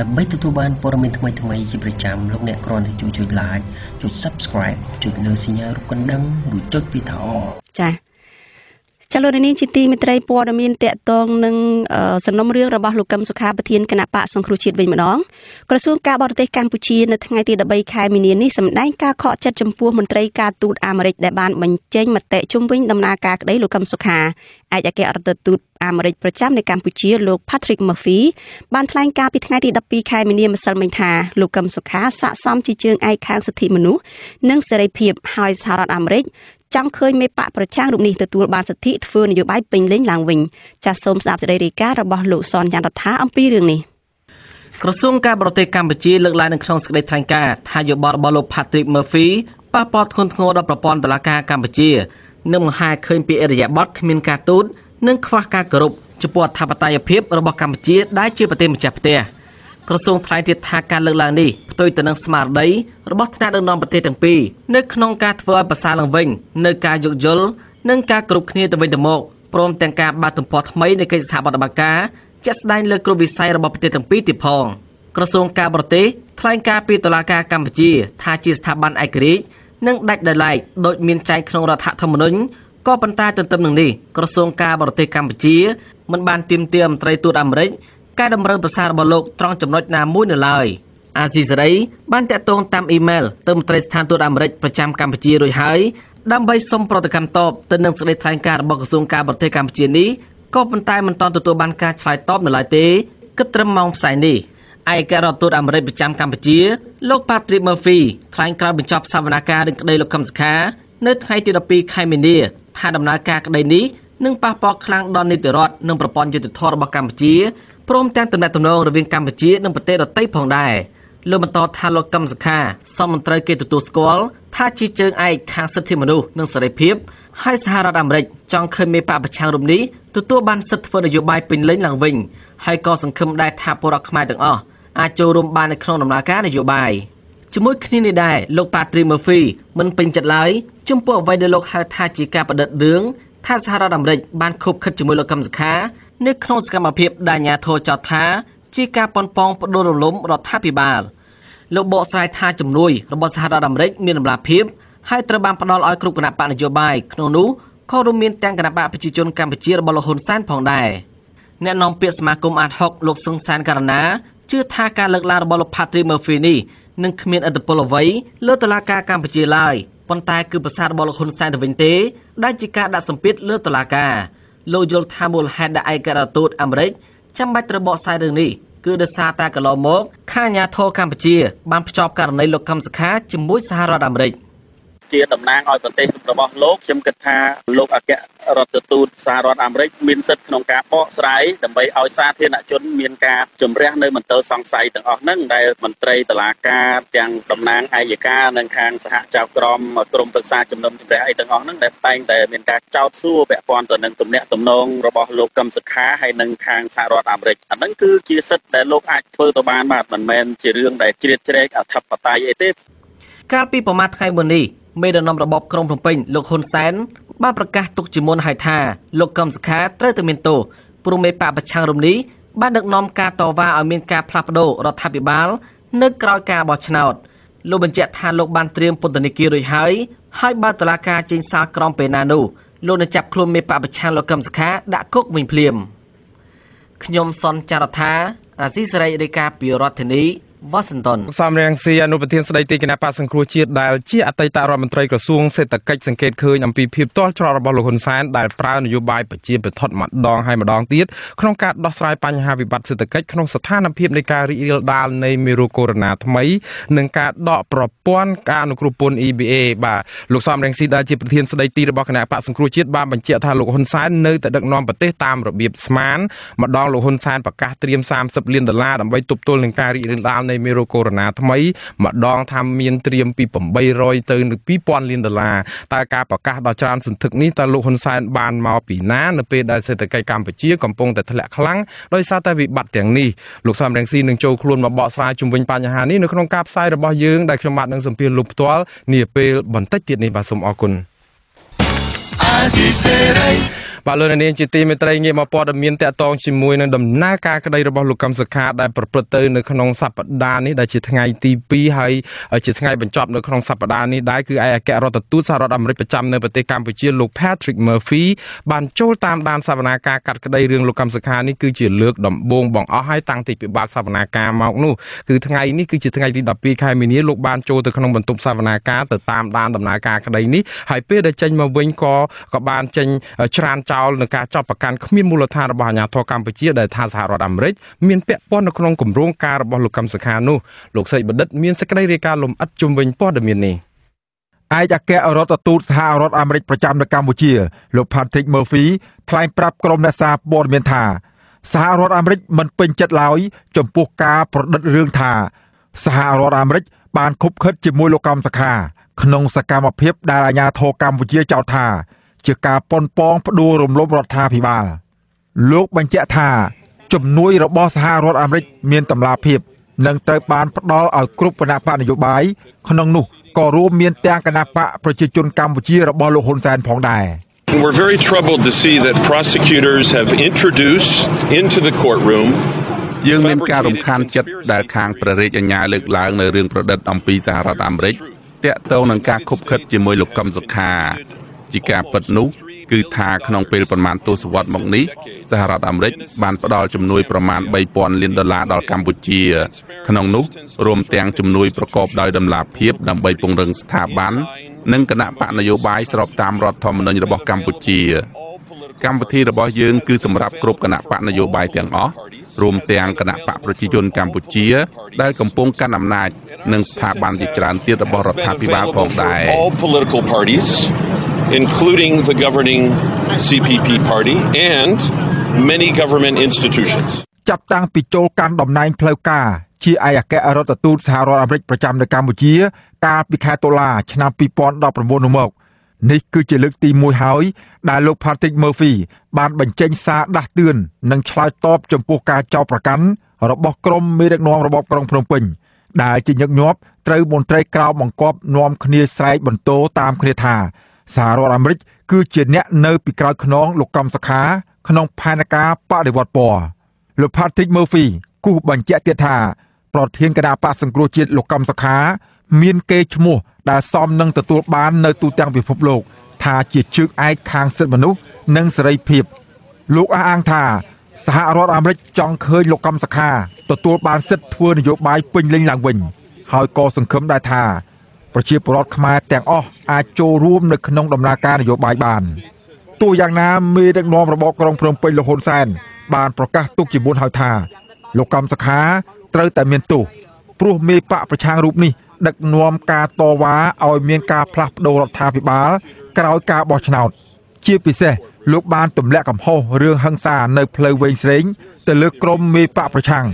ដើម្បីទទួលបានព័ត៌មានថ្មីៗជាប្រចាំលោកអ្នកគ្រាន់តែជួយចុច like ចុច subscribe ចុចលើសញ្ញារូបកណ្ដឹងឬចុចពីថោចា៎ ចលនានេះជាទីមេត្រីព័ត៌មានតកតងនឹងសំណុំរឿងរបស់លោកកឹមសុខាប្រធានគណៈបកសង្គ្រោះជាតិវិញម្ដងក្រសួងការបរទេសកម្ពុជានៅថ្ងៃទី13ខែមីនានេះសម្ដែងការខកចិត្តចំពោះមន្ត្រីការទូតអាមេរិកដែលបានបញ្ចេញមតិជំវិញដំណើរការក្តីលោកកឹមសុខាឯកអគ្គរដ្ឋទូតអាមេរិកប្រចាំនៅកម្ពុជាលោក Patrick Murphy បានថ្លែងការពីថ្ងៃទី12ខែមីនាម្សិលមិញថាលោកកឹមសុខាស័កសមជាជើងឯកខាងសិទ្ធិមនុស្សនិងសេរីភាពហើយសហរដ្ឋអាមេរិក ចង់ឃើញមេបកប្រឆាំងរូបនេះទទួលបានសិទ្ធិធ្វើនយោបាយពេញលេញឡើងវិញចាសសូមស្ដាប់សេចក្តីរាយការណ៍របស់លោកសនចាន់រដ្ឋាអំពីរឿងនេះក្រសួងការបរទេសកម្ពុជាលើកឡើងនៅក្នុងសេចក្តីថ្លែងការណ៍ថាយោបល់របស់លោក Patrick Murphy ប៉ះពាល់ធ្ងន់ធ្ងរដល់ប្រព័ន្ធតុលាការកម្ពុជានិងបង្ហាញឃើញពីអរិយាប័ត្រគ្មានការទូតនិងខ្វះការគោរពចំពោះអធិបតេយ្យភាពរបស់កម្ពុជាដែលជាប្រទេសម្ចាស់ផ្ទះ ក្រសួងថ្លែងទៀតថាការលើកឡើងនេះផ្ទុយទៅនឹងស្មារតីរបស់ថ្នាក់ដឹកនាំប្រទេសទាំងពីរនៅក្នុងការធ្វើឲ្យប្រសើរឡើងវិញនៅការយោគយល់និងការគ្រប់គ្នាទៅវិញទៅមកព្រមទាំងការបើកទំព័រថ្មីនៃកិច្ចសហប្រតិបត្តិការជាក់ស្ដែងលើគ្រប់វិស័យរបស់ប្រទេសទាំងពីរទៀតផងក្រសួងការបរទេសថ្លែងការពីតុលាការកម្ពុជាថាជាស្ថាប័នឯករាជ្យនិងដាច់ដោយឡែកដោយមានចែងក្នុងរដ្ឋធម្មនុញ្ញក៏ប៉ុន្តែទន្ទឹមនឹងនេះក្រសួងការបរទេសកម្ពុជាមិនបានទាមទារមន្ត្រីទូតអាមេរិក កែតម្រូវប្រសារបស់លោកត្រង់ចំណុចណាមួយនៅឡើយអាស៊ីសេរីបានតាក់ទងតាមអ៊ីមែលទៅមន្ត្រីស្ថានទូតអាមេរិកប្រចាំកម្ពុជារួចហើយដើម្បីសុំប្រតិកម្មតបទៅនឹងសេចក្តីថ្លែងការណ៍របស់ក្រសួងការបរទេសកម្ពុជានេះក៏ប៉ុន្តែមិនទាន់ទទួលបានការឆ្លើយតបនៅឡើយទេគិតត្រឹមម៉ោងផ្សាយនេះឯករដ្ឋទូតអាមេរិកប្រចាំកម្ពុជាលោក Patrick Murphy ថ្លែងក្រោយបញ្ចប់សវនកម្មរឿងក្តីលោកកឹមសុខានៅថ្ងៃទី12ខែមីនាថាដំណើរការក្តីនេះនឹងប៉ះពាល់ខ្លាំងដល់នីតិរដ្ឋនិងប្រព័ន្ធយុត្តិធម៌របស់កម្ពុជា ព្រមទាំងទំនាក់ទំនងរវាងកម្ពុជានិងប្រទេសដទៃផងដែរលោកបន្តថាលោកកឹមសុខាសមមន្ត្រីគេទទួលស្គាល់ថាជាជើងឯកខាងសិទ្ធិមនុស្សនិងសេរីភាពហើយសហរដ្ឋអាមេរិកចង់ឃើញមេបកប្រឆាំងរូបនេះទទួលបានសិទ្ធិធ្វើនយោបាយពេញលេញឡើងវិញហើយក៏សង្ឃឹមដែរថាពលរដ្ឋខ្មែរទាំងអស់អាចចូលរួមបាននៅក្នុងដំណើរការនយោបាយជាមួយគ្នានេះដែរលោក Patrick Murphy មិនពេញចិត្តឡើយចំពោះអ្វីដែលលោកហៅថាជាការបដិទ្ធរឿងថាសហរដ្ឋអាមេរិកបានខົບខិតជាមួយលោកកឹមសុខា នៅក្នុងសកម្មភាពដែលអាញាធរចោទថា ជាការប៉ុនប៉ងផ្ដួលរំលំរដ្ឋាភិបាលលោកបកស្រាយថាជំនួយរបស់សហរដ្ឋអាមេរិកមានដំណាភាពហើយត្រូវបានផ្ដល់ឲ្យគ្រប់គណៈបកនយោបាយក្នុងនោះក៏រួមមានទាំងគណៈបកប្រជាជនកម្ពុជារបស់លោកហ៊ុនសែនផងដែរអ្នកនាំពាក្យសមាគមអាត6លោកសឹងសានករណាជឿថាការលើកឡើងរបស់លោក Patrick Murphy នេះនឹងគ្មានឥទ្ធិពលអ្វីលើតុលាការកម្ពុជាឡើយប៉ុន្តែគឺប្រសាទរបស់លោកហ៊ុនសែនទៅវិញទេដែលជាការដាក់សម្ពាធលើតុលាការ លោកយល់ថាមូលហេតុដែលឯករដ្ឋទូតអាមេរិកចាំបាច់ត្រូវបកស្រាយរឿងនេះគឺដោយសារតែកន្លងមកខាអាញាធរកម្ពុជាបានភ្ជាប់ករណីលោកកឹមសុខាជាមួយសហរដ្ឋអាមេរិក។ ជាតំណាងឲ្យប្រទេសរបស់លោកខ្ញុំគិតថាលោកអគ្គរដ្ឋទូតសហរដ្ឋអាមេរិកមានសិទ្ធិក្នុងការបកស្រាយដើម្បីឲ្យសាធារណជនមានការជំរះនៅមន្ទិលសង្ស័យទាំងអស់ហ្នឹងដែលមន្ត្រីតុលាការទាំងតំណាងអัยការនិងខាងសហចៅក្រមក្រមប្រឹក្សាជំនុំជម្រះអីទាំងអស់ហ្នឹងដែលតែងតែមានការចោទសួរពាក់ព័ន្ធទៅនឹងទំនាក់ទំនងរបស់លោកកឹមសុខាហើយនិងខាងសហរដ្ឋអាមេរិកអាហ្នឹងគឺជាសិទ្ធិដែលលោកអាចធ្វើទៅបានបាទមិនមែនជារឿងដែលជ្រៀតជ្រែកអធិបតេយ្យអីទេកាលពីប្រមាណថ្ងៃមុននេះ មេដឹកនាំរបបក្រុងភ្នំពេញលោកហ៊ុនសែនបានប្រកាសទុកជាមុនហើយថាលោកកឹមសុខាត្រូវតែមានទោសព្រោះមេបកប្រឆាំងរំនេះបានដឹកនាំការតវ៉ាឲ្យមានការផ្លាស់ប្ដូររដ្ឋាភិបាលនៅក្រៅការបោះឆ្នោតលោកបញ្ជាក់ថាលោកបានត្រៀមពន្ធនាគាររួចហើយហើយបើតឡាការចេញសារក្រមពេលណានោះលោកនឹងចាប់ខ្លួនមេបកប្រឆាំងលោកកឹមសុខាដាក់គុកវិញភ្លាមខ្ញុំសនចាររថាអាស៊ីសេរីរាយការណ៍ពីរដ្ឋធានី វ៉ាស៊ីនតោនសំរៀងស៊ីអនុប្រធានស្ដីទីគណៈបកសង្គ្រោះជាតិដែលជាអតីតរដ្ឋមន្ត្រីក្រសួងសេដ្ឋកិច្ចសង្កេតឃើញអំពីភាពទាល់ច្រករបស់លោកហ៊ុនសែនដែលប្រើនយោបាយប្រជាពិធម្ដងហើយម្ដងទៀតក្នុងការដោះស្រាយបញ្ហាវិបត្តិសេដ្ឋកិច្ចក្នុងស្ថានភាពនៃការរីករាលដាលនៃមេរោគកូវីដ -19 ថ្មីនិងការដកប្រព័ន្ធការអនុគ្រោះពន្ធ EBA បាទលោកសំរៀងស៊ីដែលជាប្រធានស្ដីទីរបស់គណៈបកសង្គ្រោះជាតិបានបញ្ជាក់ថាលោកហ៊ុនសែននៅតែដឹកនាំប្រទេសតាមរបៀបស្មានម្ដងលោកហ៊ុនសែនប្រកាសត្រៀម30លានដុល្លារដើម្បីទប់ទល់នឹងការរីករាលដាលនៃមេរោគកូវីដ -19 ថ្មីម្ដងថាមានត្រៀមពី800ទៅ2000លានដុល្លារតើការប្រកាសដ៏ច្រើនសន្ធឹកនេះតើលោកហ៊ុនសែនបានមកពីណានៅពេលដែលសេដ្ឋកិច្ចកម្ពុជាកំពុងតែធ្លាក់ខ្លាំងដោយសារតែវិបត្តិទាំងនេះលោកសំរងស៊ីនឹងចូលខ្លួនមកបកស្រាយជុំវិញបញ្ហានេះនៅក្នុងការផ្សាយរបស់យើងដែលខ្ញុំបាទនឹងសម្ភាសលោកផ្ទាល់នាពេលបន្តិចទៀតនេះបាទសូមអរគុណអាស៊ីសេរី បាទលោកនាងជាទីមេត្រីងាកមកព័ត៌មានតកតងជាមួយនឹងដំណើរការក្តីរបស់លោកកឹមសុខាដែលប្រព្រឹត្តទៅនៅក្នុងសប្តាហ៍នេះដែលជាថ្ងៃទី2ហើយជាថ្ងៃបញ្ចប់នៅក្នុងសប្តាហ៍នេះដែរគឺឯកអគ្គរដ្ឋទូតសហរដ្ឋអាមេរិកប្រចាំនៅប្រទេសកម្ពុជាលោក Patrick Murphy បានចូលតាមដានសវនាការកាត់ក្តីរឿងលោកកឹមសុខានេះគឺជាលើកដំបូងបងអស់ហើយតាំងពីពិបាកសវនាការមកនោះគឺថ្ងៃនេះគឺជាថ្ងៃទី12ខែមីនាលោកបានចូលទៅក្នុងបន្ទប់សវនាការទៅតាមដានដំណើរការក្តីនេះហើយពេលដែលចេញមកវិញក៏ក៏បានចេញច្រានចោលនឹងការចាប់ប្រកាន់គ្មានមូលដ្ឋានរបស់អាជ្ញាធរកម្ពុជាដែលថាសហរដ្ឋអាមេរិកមានពាក់ព័ន្ធនៅក្នុងគម្រោងការរបស់លោកកឹមសុខានោះលោកសេចបណ្ឌិតមានសេចក្តីរាយការណ៍លំអិតជុំវិញព័ត៌មាននេះឯកអគ្គរដ្ឋទូតសហរដ្ឋអាមេរិកប្រចាំនៅកម្ពុជាលោក Patrick Murphy ថ្លែងប្រាប់ក្រុមអ្នកសារព័ត៌មានថាសហរដ្ឋអាមេរិកមិនពេញចិត្តឡើយចំពោះការប្រឌិតរឿងថាសហរដ្ឋអាមេរិកបានខុបខិតជាមួយលោកកម្មសខាក្នុងសកម្មភាពដែលអាជ្ញាធរកម្ពុជាចោទថា ជាការប៉ុនប៉ងផ្ដួលរំលំរដ្ឋាភិបាល លោកបញ្ជាក់ថា ជំនួយរបស់សហរដ្ឋអាមេរិកមានតម្លាភាពនិងត្រូវបានផ្ដល់ឲ្យគ្រប់គណៈបកនយោបាយក្នុងនោះក៏រួមមានទាំងគណៈបកប្រជាជនកម្ពុជារបស់លោកហ៊ុនសែនផងដែរ We're very troubled to see that prosecutors have introduced into the courtroom យើងមានការរំខានចិត្តដែលខាងព្រះរាជអាជ្ញាលើកឡើងនៅរឿងប្រឌិតអំពីសហរដ្ឋអាមេរិកតាក់ទងនឹងការខុបខិតជាមួយលោកកឹមសុខា ជាការពិតនោះគឺថាក្នុងពេលប្រមាណទសវត្សរ៍មកនេះសហរដ្ឋអាមេរិកបានផ្ដល់ជំនួយប្រមាណ3000លានដុល្លារដល់កម្ពុជា ក្នុងនោះរួមទាំងជំនួយប្រកបដោយតម្លាភាពដើម្បីពង្រឹងស្ថាប័ននិងគណៈបកនយោបាយស្របតាមរដ្ឋធម្មនុញ្ញរបស់កម្ពុជាកម្មវិធីរបស់យើងគឺសម្រាប់គ្រប់គណៈបកនយោបាយទាំងអស់រួមទាំងគណៈបកប្រជាជនកម្ពុជា ដែលកំពុងកាន់អំណាច និងស្ថាប័នជាច្រើនទៀតរបស់រដ្ឋាភិបាលផងដែរ including the governing CPP party and many government institutions ចាប់តាំងពីចូលកាន់តំណែងផ្លូវការជាឯកអគ្គរដ្ឋទូតសហរដ្ឋអាមេរិកប្រចាំនៅកម្ពុជា កាលពីខែតុលាឆ្នាំ2019នោះមកនេះគឺជាលើកទី1ហើយដែលលោក Patrick Murphy បានបញ្ចេញសារដាស់តឿននិងឆ្លើយតបចំពោះការចោទប្រកាន់របស់ក្រុមមេដឹកនាំរបបក្រុងភ្នំពេញដែលជាញឹកញាប់ត្រូវមន្ត្រីក្រៅបង្គាប់នាំគ្នាស្រែកបន្ទោតាមគ្នាថា សហរដ្ឋអាមេរិកគឺជាអ្នកនៅពីក្រោយខ្នងលោកកំសខា ក្នុងផែនការបដិវត្តពណ៌លោក Patrick Murphy គូបញ្ជាក់ទៀតថាប្រធានគណៈបកសង្គ្រោះជាតិលោកកំសខា មានកេរ្តិ៍ឈ្មោះដែលសមនឹងទទួលបាននៅទូទាំងពិភពលោក ថាជាជើងឯកខាងសិទ្ធិមនុស្សនិងសេរីភាព លោកអះអាងថាសហរដ្ឋអាមេរិកចង់ឃើញលោកកំសខាទទួលបានសិទ្ធិធ្វើនយោបាយពេញលេញឡើងវិញ ហើយក៏សង្ឃឹមដែរថា ប្រជាពលរដ្ឋខ្មែរទាំងអស់អាចចូលរួមនៅក្នុងដំណើរការនយោបាយបានទោះយ៉ាងណាមេដឹកនាំរបបក្រុងភ្នំពេញលហ៊ុនសែនបានប្រកាសទុកជាមុនហើយថាលោកកំសខាត្រូវតែមានទោសព្រោះមេបកប្រឆាំងរូបនេះដឹកនាំការតវ៉ាឲ្យមានការផ្លាស់ប្ដូររដ្ឋាភិបាលក្រោយការបោះឆ្នោត ជាពិសេសលោកបានទម្លាក់កំហុសរឿងហិង្សានៅផ្លូវវែងស្រេងទៅលើក្រុមមេបកប្រឆាំង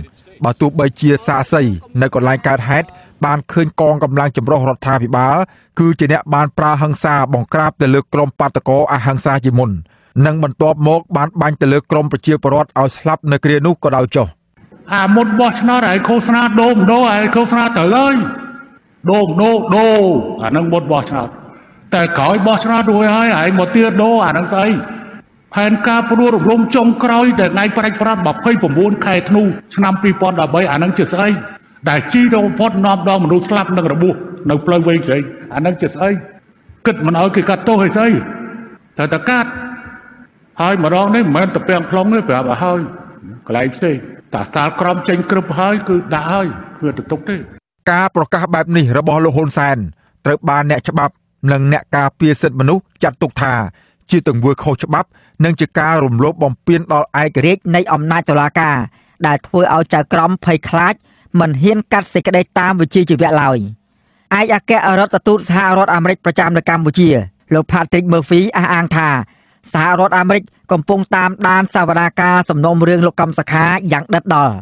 បើទោះបីជាសាស័យនៅកន្លែងកើតហេតុ បានឃើញកងកម្លាំងចម្រុះរដ្ឋាភិបាលគឺជាអ្នកបានប្រើហិង្សាបង្ក្រាបទៅលើក្រុមបាតកោអហិង្សាជាមុននិងបន្ទាប់មកបានបាញ់ទៅលើក្រុមប្រជាពលរដ្ឋឲ្យស្លាប់នៅគ្រានោះក៏ដោយចុះអាមុនបោះឆ្នោតហើយឃោសនាដូមដូហើយឃោសនាត្រូវហើយដូមដូដូអានឹងមុនបោះឆ្នោតតែក្រោយបោះឆ្នោតរួចហើយហើយមកទៀតដូអានឹងស្អីផែនការព្រួរំលំចុងក្រោយតែថ្ងៃប្រាច់ប្រាត់29ខែធ្នូឆ្នាំ2013អានឹងជាស្អី ដែលជីរងផុតនាំដល់មនុស្សស្លាប់និងរបួសនៅផ្លូវវែងស្អីអានឹងជាស្អីគិតមិនឲ្យគេកាត់ទោសឲ្យស្អីត្រូវតែកាត់ហើយម្ដងនេះមិនមែនតែពាំងខ្លងទេប្រាប់ឲ្យហើយកន្លែងផ្សេងតាស្តាល់ក្រមចេញក្រឹបហើយគឺដាក់ហើយគឺទៅទុកទេការប្រកាសបែបនេះរបស់លោកហ៊ុនសែនត្រូវបានអ្នកច្បាប់និងអ្នកការពារសិទ្ធិមនុស្សចាត់ទុកថា ជាទង្វើខុសច្បាប់ និងជាការរំលោភបំពានដល់ឯករាជ្យនៃអំណាចតុលាការដែលធ្វើឲ្យចៅក្រមភ័យខ្លាច មិនហ៊ានកាត់សេចក្តីតាមវិជាជីវៈឡើយឯកអគ្គរដ្ឋទូតសហរដ្ឋអាមេរិកប្រចាំនៅកម្ពុជាលោក Patrick Murphy អះអាងថាសហរដ្ឋអាមេរិកកំពុងតាមដានសវនាការសំណុំរឿងលោកកំសខាយ៉ាងដិតដល់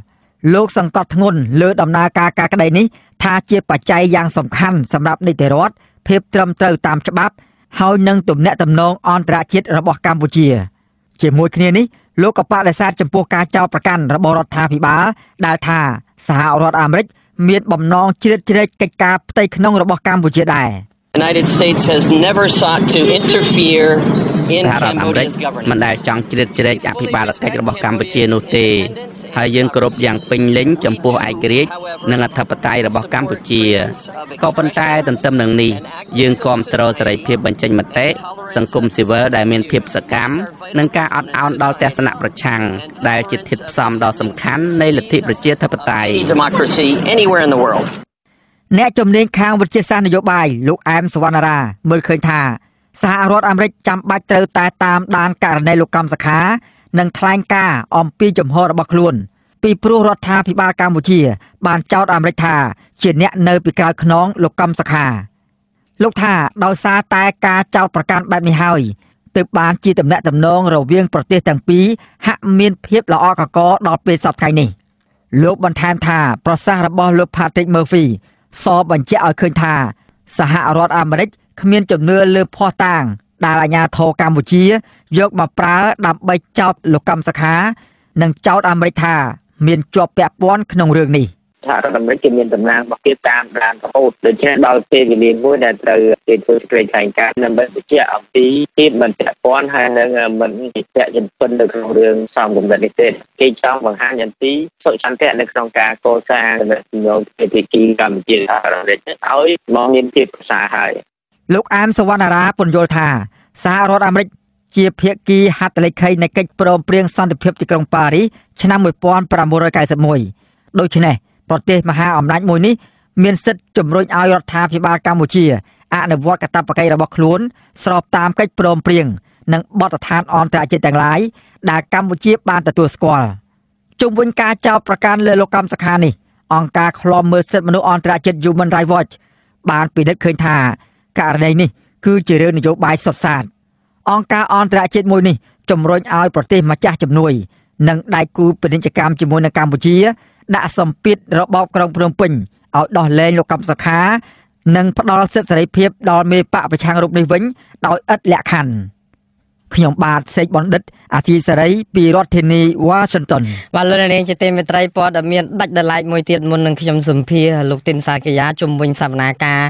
លោកសង្កត់ធ្ងន់លើដំណើរការការក្តីនេះថាជាបច្ច័យយ៉ាងសំខាន់សម្រាប់នីតិរដ្ឋភាពត្រឹមត្រូវតាមច្បាប់ហើយនឹងទំនាក់ទំនងអន្តរជាតិរបស់កម្ពុជា ជាមួយគ្នានេះលោកក៏បដិសេធចំពោះការចោទប្រកាន់របស់រដ្ឋាភិបាលដែលថា សហរដ្ឋអាមេរិកមានបំណងជ្រៀតជ្រែកកិច្ចការផ្ទៃក្នុងរបស់កម្ពុជាដែរ United States has never sought to interfere in សហរដ្ឋអាមេរិក Cambodia's មិន governance. ដែលចង់ជ្រៀតជ្រែកអភិបាលកិច្ចរបស់កម្ពុជានោះទេហើយយើងគោរពយ៉ាងពេញលេញចំពោះឯករាជ្យនិងអធិបតេយ្យរបស់កម្ពុជាក៏ប៉ុន្តែទន្ទឹមនឹងនេះយើងគាំទ្រសេរីភាពបញ្ចេញមតិសង្គមស៊ីវិលដែលមានភាពសកម្មនិងការអត់ឱនដល់ទស្សនៈប្រឆាំងដែលជាធាតុផ្សំដ៏សំខាន់នៃលទ្ធិប្រជាធិបតេយ្យ អ្នកជំនាញខាងវិទ្យាសាស្ត្រនយោបាយលោកអែមសវណ្ណារាមើលឃើញថាសហរដ្ឋអាមេរិកចាំបាច់ត្រូវតែតាមដានករណីលោកកំសខានិងថ្លែងការណ៍អំពីចំហរបស់ខ្លួនពីព្រោះរដ្ឋាភិបាលកម្ពុជា បានចោទអាមេរិកថា ជាអ្នកនៅពីក្រោយខ្នងលោកកំសខាលោកថាដោយសារតែការចោទប្រកាន់បែបនេះហើយទើបបានជាតំណែងតំណងរវាងប្រទេសទាំងពីរហាក់មានភាពល្អកកដល់ពេលសពថ្ងៃនេះលោកបន្ថែមថាប្រសាសន៍របស់លោក Patrick Murphy សបញ្ជាក់ឲ្យឃើញថាសហរដ្ឋអាមេរិកគ្មានជំនឿលើភ័ស្តុតាង ដែលអាជ្ញាធរកម្ពុជា យកមកប្រើដើម្បីចោទលោកកម្មសខា និងចោទអាមេរិកថា មានជាប់ពាក់ព័ន្ធក្នុងរឿងនេះ សហរដ្ឋអាមេរិកគេមានតំណាងរបស់គេតាមដានរហូតដូច្នេះដល់ពេលវេលាមួយដែលត្រូវគេធ្វើសេចក្តីថ្លែងការណ៍ដើម្បីបញ្ជាក់អំពីភាពមិនពាក់ព័ន្ធហើយនឹងមិនពាក់ជំពិននៅក្នុងរឿងសំគំនិតនេះទេគេចង់បង្ហាញអំពីសុខសន្តិនៅក្នុងការកសាងទំនាក់ទំនងភាគីកម្ពុជាសហរដ្ឋអាមេរិកឲ្យមកមានភាពប្រសើរហើយលោកអាមសវណ្ណារាពន្យល់ថាសហរដ្ឋអាមេរិកជាភាគីហត្ថលេខីនៃកិច្ចព្រមព្រៀងសន្តិភាពទីក្រុងប៉ារីសឆ្នាំ1991ដូច្នេះ ប្រទេសមហាអំណាចមួយនេះមានសិទ្ធិជំរុញឲ្យរដ្ឋាភិបាលកម្ពុជាអនុវត្តកាតព្វកិច្ចរបស់ខ្លួន ស្របតាមកិច្ចព្រមព្រៀងនិងបទដ្ឋានអន្តរជាតិទាំងឡាយដែលកម្ពុជាបានទទួលស្គាល់ជុំវិញការចោទប្រកាន់លើលោកកម្មសខានេះអង្គការឃ្លាំមើលសិទ្ធិមនុស្សអន្តរជាតិ Human Rights Watch បានពិនិត្យឃើញថាករណីនេះគឺជារឿងនយោបាយសុទ្ធសាធអង្គការអន្តរជាតិមួយនេះជំរុញឲ្យប្រទេសម្ចាស់ជំនួយ និងដៃគូពាណិជ្ជកម្មជាមួយនឹងកម្ពុជា ដាក់សម្ពាធរបបក្រុងភ្នំពេញឲ្យដោះលែងលោកកម្មសខានិងផ្ដល់សិទ្ធិសេរីភាពដល់មេបកប្រឆាំងរូបនេះវិញដោយឥតលក្ខខណ្ឌ ខ្ញុំបាទសេកបណ្ឌិត អាស៊ីសេរីពីរដ្ឋធានី Washington បាទលោកនាងជាទីមេត្រីព័ត៌មានដាច់ដライមួយទៀតមុននឹងខ្ញុំសម្ភាសលោកទីនសាកិយាជំវិញសវនាការ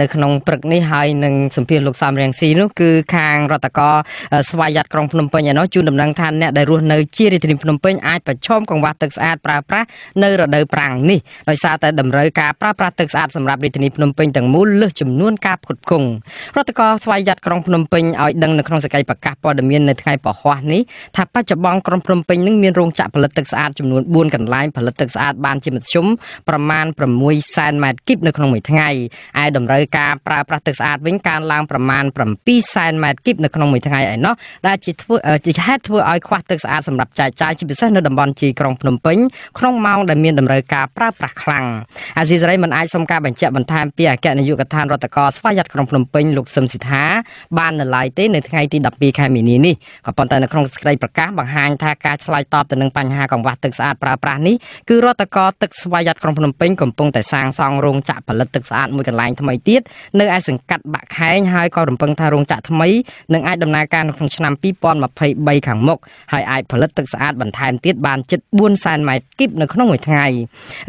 នៅក្នុងព្រឹកនេះហើយនឹងសម្ភាសលោកសំរៀងស៊ីនោះគឺខាងរដ្ឋកោស្វ័យយ័តក្រុងភ្នំពេញឯនោះជូនដំណឹងថាអ្នកដែលរស់នៅជារាជធានីភ្នំពេញអាចប្រឈមកង្វះទឹកស្អាតប្រើប្រាស់នៅរដូវប្រាំងនេះដោយសារតែតម្រូវការប្រើប្រាស់ទឹកស្អាតសម្រាប់រាជធានីភ្នំពេញទាំងមូលលើសចំនួនការផ្គត់ផ្គង់រដ្ឋកោស្វ័យយ័តក្រុងភ្នំពេញឲ្យដឹងនៅក្នុងសេចក្តីប្រកាសព័ត៌មាននៅថ្ងៃពហុនេះថាបច្ចុប្បន្នក្រុងភ្នំពេញនឹងមានរោងចក្រផលិតទឹកស្អាតចំនួន4កន្លែងផលិតទឹកស្អាតបានជាមធ្យមប្រមាណ6សែនម៉ែត្រគីបនៅក្នុងមួយថ្ងៃឯតម្រូវការប្រើប្រាស់ទឹកស្អាតវិញកើនឡើងប្រមាណ7សែនម៉ែត្រគីបនៅក្នុងមួយថ្ងៃឯណោះដែលជាធ្វើជាហេតុធ្វើឲ្យខ្វះទឹកស្អាតសម្រាប់ចែកចាយជាពិសេសនៅតំបន់ជីក្រុងភ្នំពេញក្នុងម៉ោងដែលមានតម្រូវការប្រើប្រាស់ខ្លាំងអាស៊ីសេរីមិនអាចសុំការបញ្ជាក់បន្ថែមពីអគ្គនាយកដ្ឋានរដ្ឋកោស្វ័យយ័តក្រុងភ្នំពេញលោកសឹមសិដ្ឋាបាននៅឡើយទេនៅថ្ងៃទី12ខែមីនានេះក៏ប៉ុន្តែនៅក្នុងសេចក្តីប្រកាសបង្ហាញថាការឆ្លើយតបទៅនឹងបញ្ហាកង្វះទឹកស្អាតប្រើប្រាស់នេះគឺរដ្ឋកោទឹកស្វ័យយ័តក្រុងភ្នំពេញកំពុងតែសាងសង់រោងចក្រផលិតទឹកស្អាតមួយកន្លែងថ្មីទៀតនៅឯសង្កាត់បាក់ខែងហើយក៏រំពឹងថារោងចក្រថ្មីនឹងអាចដំណើរការនៅក្នុងឆ្នាំ2023ខាងមុខហើយអាចផលិតទឹកស្អាតបន្ថែមទៀតបានជិត4សែនម៉ែត្រគីបនៅក្នុងមួយថ្ងៃ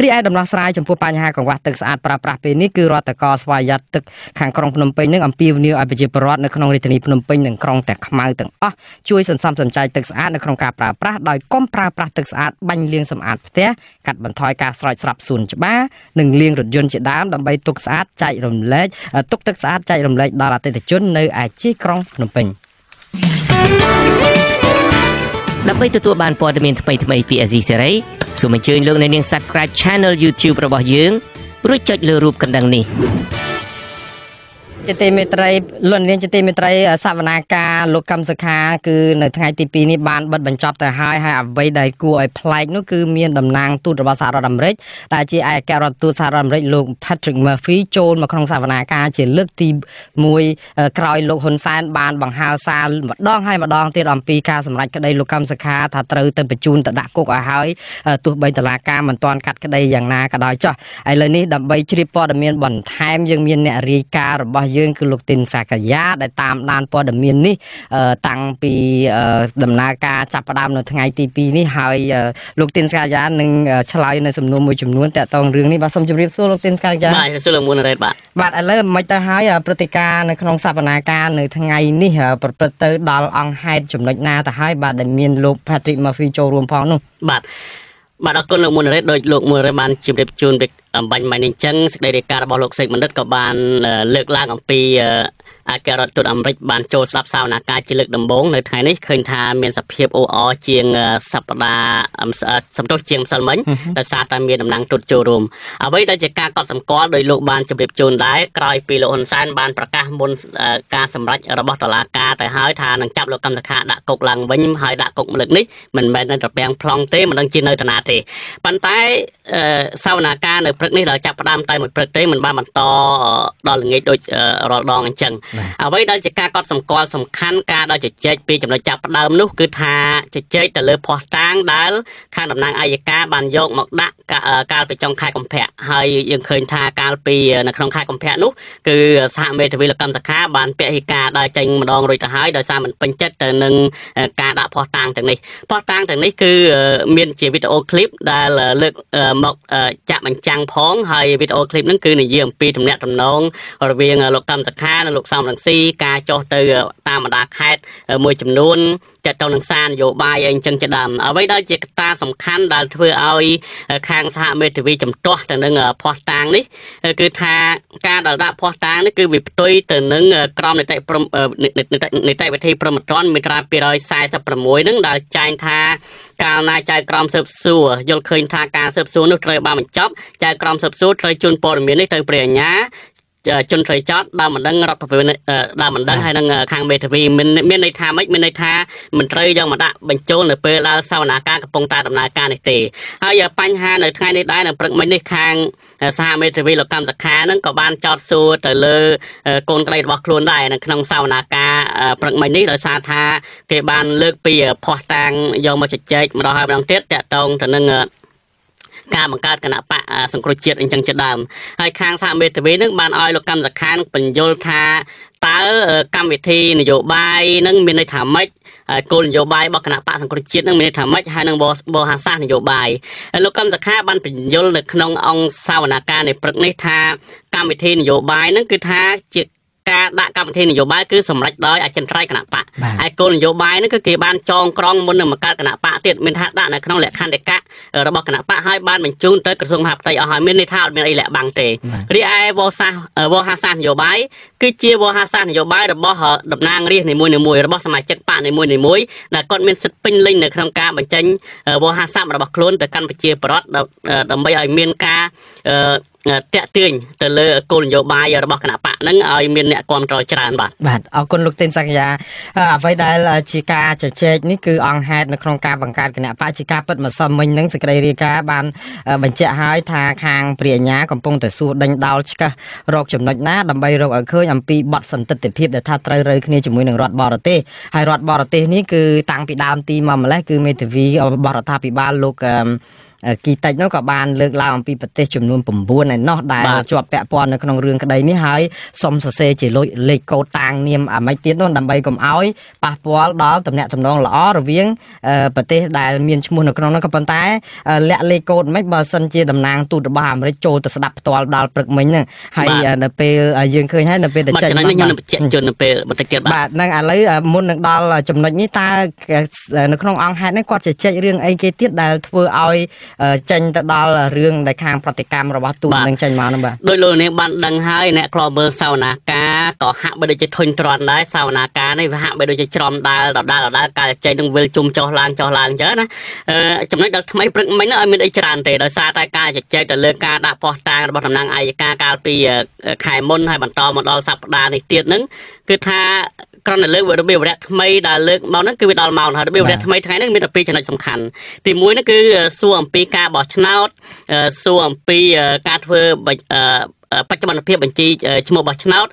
រីឯដំណោះស្រាយចំពោះបញ្ហាកង្វះទឹកស្អាតប្រើប្រាស់ពេលនេះគឺរដ្ឋកោស្វ័យយ័តទឹកខាងក្រុងភ្នំពេញនឹងអំពាវនាវឲ្យប្រជាពលរដ្ឋនៅក្នុងរាជធានីភ្នំពេញនិងក្រុងទាំងខ្មៅទាំងអស់ជួយសន្សំសំចៃទឹកស្អាតនៅក្នុងការប្រើប្រាស់ដោយកុំប្រើប្រាស់ទឹកស្អាតបាញ់លាងសម្អាតផ្ទះកាត់បន្ថយការស្រោចស្រពសួនច្បារនិងលាងរថយន្តជាដើមដើម្បីទុកស្អាតចែករំលែកទុកទឹកស្អាតចែករំលែកដល់អតិថិជននៅឯជាយក្រុងភ្នំពេញដើម្បីទទួលបានព័ត៌មានថ្មីៗពីអាស៊ីសេរីសូមអញ្ជើញលោកអ្នកនាង Subscribe Channel YouTube របស់យើងរួចចុចលើរូបកណ្ដឹងនេះ ជាទីមេត្រីលន់នាងជាទីមេត្រីសវនាការលោកកឹមសុខាគឺនៅថ្ងៃទី2នេះបានបិទបញ្ចប់ទៅហើយហើយអ្វីដែលគួរឲ្យប្លែកនោះគឺមានតំណាងទូតរបស់សហរដ្ឋអាមេរិកដែលជាឯកអគ្គរដ្ឋទូតសហរដ្ឋអាមេរិកលោក Patrick Murphy ចូលមកក្នុងសវនាការជាលើកទី1ក្រោយលោកហ៊ុនសែនបានបង្ហើរសារម្ដងហើយម្ដងទៀតអំពីការសម្រេចក្តីលោកកឹមសុខាថាត្រូវទៅបញ្ជូនទៅដាក់គុកឲ្យហើយទោះបីតឡាការមិនទាន់កាត់ក្តីយ៉ាងណាក៏ដោយចោះឥឡូវនេះដើម្បីជ្រាបព័ត៌មានបន្ថែមយើងមានអ្នករាយការណ៍របស់យើងគឺលោកទីនសាកាយាដែលតាមដានព័ត៌មាននេះតាំងពីដំណើរការចាប់ផ្ដើមនៅថ្ងៃទី2នេះហើយលោកទីនសាកាយានឹងឆ្លើយនៅសំណួរមួយចំនួនតាក់ទងរឿងនេះបាទសូមជម្រាបសួរលោកទីនសាកាយាបាទសួរលោកមុនរ៉េតបាទបាទឥឡូវមិនទៅហើយព្រឹត្តិការណ៍នៅក្នុងសវនាការនៅថ្ងៃនេះប្រព្រឹត្តទៅដល់អង្គហេតុចំណុចណាទៅហើយបាទដែលមានលោក Patrick Murphy ចូលរួមផងនោះបាទ បាទអរគុណលោកមុនរ៉េតដោយលោកមុនរ៉េតបានជម្រាបជូនអំបញ្ញមិញនេះអញ្ចឹងសេចក្តីរាយការណ៍របស់លោកសេកបណ្ឌិតក៏បានលើកឡើងអំពី អគ្គរដ្ឋទូតអាមេរិកបានចូលស្ដាប់សវនាការជាលើកដំបូងនៅថ្ងៃនេះឃើញថាមានសភាពអ៊ូអរជាងសប្តាហ៍សំទោសជាងម្សិលមិញដោយសារតែមានតំណាងទូតចូលរួមអ្វីដែលជាការកត់សម្គាល់ដោយលោកបានជម្រាបជូនដែរក្រោយពីលោកហ៊ុនសែនបានប្រកាសមុនការសម្រេចរបស់តុលាការទៅហើយថានឹងចាប់លោកកម្មសខាដាក់គុកឡើងវិញហើយដាក់គុកលើកនេះមិនមែននៅត្រពាំង plong ទេមិនដឹងជានៅតាណាទេប៉ុន្តែសវនាការនៅព្រឹកនេះដល់ចាប់ផ្ដើមតែមួយព្រឹកទេមិនបានបន្តដល់ល្ងាចដូចរាល់ដងអញ្ចឹងអ្វីដែលជាការកត់សម្គាល់សំខាន់ការដល់ជជែកពីចំណុចចាប់ផ្ដើមនោះគឺថាជជែកទៅលើភ័ស្តុតាង ដែលខាងតំណាងអัยការបានយកមកដាក់កាលពីចុងខែកុម្ភៈហើយយើងឃើញថាកាលពីនៅក្នុងខែកុម្ភៈនោះគឺសហមេធាវីលកម្មសខាបានពហិការដល់ចេញម្ដងរួចទៅហើយដោយសារមិនពេញចិត្តទៅនឹងការដាក់ភ័ស្តុតាងទាំងនេះភ័ស្តុតាងទាំងនេះគឺមានជាវីដេអូឃ្លីបដែលលើកមកចាក់បញ្ចាំងផងហើយវីដេអូឃ្លីបហ្នឹងគឺនិយាយអំពីទំនាក់ទំនងរវាងលោកកម្មសខានិងលោកសំរងស៊ីការចុះទៅតាមបណ្ដាខេត្តមួយចំនួនចា ត់ទៅនឹងសារនយោបាយអីអញ្ចឹងជាដើមអ្វីដែលជាកត្តាសំខាន់ដែលធ្វើឲ្យខាងសហមេធាវីចំទាស់ទៅនឹងភ័ស្តុតាងនេះគឺថាការដែលដាក់ភ័ស្តុតាងនេះគឺវាផ្ទុយទៅនឹងក្រមនីតិព្រមនីតិវិធីព្រមត្តនមាត្រា246នឹងដែលចែងថាកាលណាចៅក្រមស៊ើបសួរយល់ឃើញថាការស៊ើបសួរនោះត្រូវបានបញ្ចប់ចៅក្រមស៊ើបសួរត្រូវជូនព័ត៌មាននេះទៅព្រះអាជ្ញា ជនត្រីចោតដើមមិនដឹងរដ្ឋបាលដើមមិនដឹងហើយនឹងខាងមេធាវីមានមានន័យថាម៉េចមានន័យថាមិនត្រូវយកមកដាក់បញ្ចូលនៅពេលដែលសវនាការកំពុងតែដំណើរការនេះទេហើយបញ្ហានៅថ្ងៃនេះដែរនៅព្រឹកមិញនេះខាងសហមេធាវីលោកកម្មសខានឹងក៏បានចោតសួរទៅលើកូនក្តីរបស់ខ្លួនដែរនៅក្នុងសវនាការព្រឹកមិញនេះដោយសារថាគេបានលើកពីភ័ស្តុតាងយកមកជជែកម្ដងហើយម្ដងទៀតតាក់ទងទៅនឹង ការបង្កើតគណៈបកសង្គ្រោះជាតិអញ្ចឹងជាដើមហើយខាងសហមេធាវីនឹងបានឲ្យលោកកម្មសខានបញ្យល់ថាតើកម្មវិធីនយោបាយនឹងមានន័យថាម៉េចគោលនយោបាយរបស់គណៈបកសង្គ្រោះជាតិនឹងមានន័យថាម៉េចហើយនឹងបរិហាសាសនយោបាយលោកកម្មសខាបានបញ្យល់នៅក្នុងអង្គសាវនាការនៃព្រឹកនេះថាកម្មវិធីនយោបាយនឹងគឺថាជា ការដាក់កម្មវិធីនយោបាយគឺសម្រេចដោយអចិន្ត្រៃយ៍គណៈបកហើយគោលនយោបាយនេះគឺគេបានចងក្រងមុននឹងមកកើតគណៈបកទៀតមានថាដាក់នៅក្នុងលក្ខន្តិកៈរបស់គណៈបកហើយបានបញ្ជូនទៅក្រសួងមហាផ្ទៃអស់ហើយមានន័យថាអត់មានអីលាក់បាំងទេរីឯវោសាសវោហាសាសនយោបាយគឺជាវោហាសាសនយោបាយរបស់តំណាងរាស្ត្រនីមួយៗរបស់សមាជិកបកនីមួយៗដែលគាត់មានសិទ្ធិពេញលេញនៅក្នុងការបញ្ចេញវោហាសាសរបស់ខ្លួនទៅកាន់ប្រជាពលរដ្ឋដើម្បីឲ្យមានការ តាក់ទាញទៅលើគោលនយោបាយរបស់គណៈបកហ្នឹងឲ្យមានអ្នកគ្រប់គ្រងច្រើនបាទបាទអរគុណលោកទេនសក្យាអ្វីដែលជាការជជែកនេះគឺអង្គហេតុនៅក្នុងការបង្កើតគណៈបកជាការពិតម្សិលមិញហ្នឹងសេចក្តីរាយការណ៍បានបញ្ជាក់ឲ្យថាខាងព្រាជ្ញាកំពុងតែសួរដេញដោលឆ្កឹះរកចំណុចណាដើម្បីរកឲ្យឃើញអំពីបទសន្តិទ្ធភាពដែលថាត្រូវរើគ្នាជាមួយនឹងរដ្ឋបរទេសហើយរដ្ឋបរទេសនេះគឺតាំងពីដើមទីមកម្លេះគឺមេធាវីរបស់រដ្ឋាភិបាលលោក គីតិចនោះក៏បានលើកឡើងអំពីប្រទេសចំនួន9ឯណោះដែលជាប់ពាក់ព័ន្ធនៅក្នុងរឿងក្តីនេះហើយសុំសរសេរជាលេខកូដតាំងនាមអាម៉េចទៀតនោះដើម្បីកុំឲ្យប៉ះពាល់ដល់តំណែងតំណងល្អរវាងប្រទេសដែលមានឈ្មោះនៅក្នុងនោះក៏ប៉ុន្តែលាក់លេខកូដមិនបើសិនជាតំណាងទូតរបស់អាមេរិកចូលទៅស្ដាប់ផ្ទាល់ដល់ព្រឹកមិញហ្នឹងហើយនៅពេលយើងឃើញហើយនៅពេលដែលចេញមកខ្ញុំនឹងបញ្ជាក់ជូននៅពេលបន្តិចទៀតបាទហ្នឹងឥឡូវមុននឹងដល់ចំណុចនេះតើនៅក្នុងអង្គហេតុនេះគាត់ជជែករឿងអីគេទៀតដែលធ្វើឲ្យចេញទៅដល់រឿងដែលខាងប្រតិកម្មរបស់ទូតនឹងចេញមកហ្នឹងបាទដោយលោកនាងបានដឹងហើយអ្នកខ្លោមើលសវនាការក៏ហាក់បីដូចជាធុញទ្រាន់ដែរសវនាការនេះវាហាក់បីដូចជាច្រំដាល់ដដាល់ដដាល់ការចេញនឹងវិលជុំចុះឡើងចុះឡើងអញ្ចឹងណាចំណុចដល់ថ្មីព្រឹកមិញឲ្យមានអីច្រើនទេដោយសារតែការជជែកទៅលើការដាក់ផោះតាងរបស់តំណាងអัยការកាលពីខែមុនហើយបន្តមកដល់សប្តាហ៍នេះទៀតហ្នឹងគឺថា គ្រាន់តែលើករបៀបវរៈថ្មីដែលលើកមកហ្នឹងគឺវាដល់មកហើយរបៀបវរៈថ្មីថ្ងៃហ្នឹងមានតែពីរចំណុចសំខាន់ទី1ហ្នឹងគឺសួរអំពីការបោះឆ្នោតសួរអំពីការធ្វើ បច្ចុប្បន្នភាពបញ្ជីឈ្មោះបោះឆ្នោត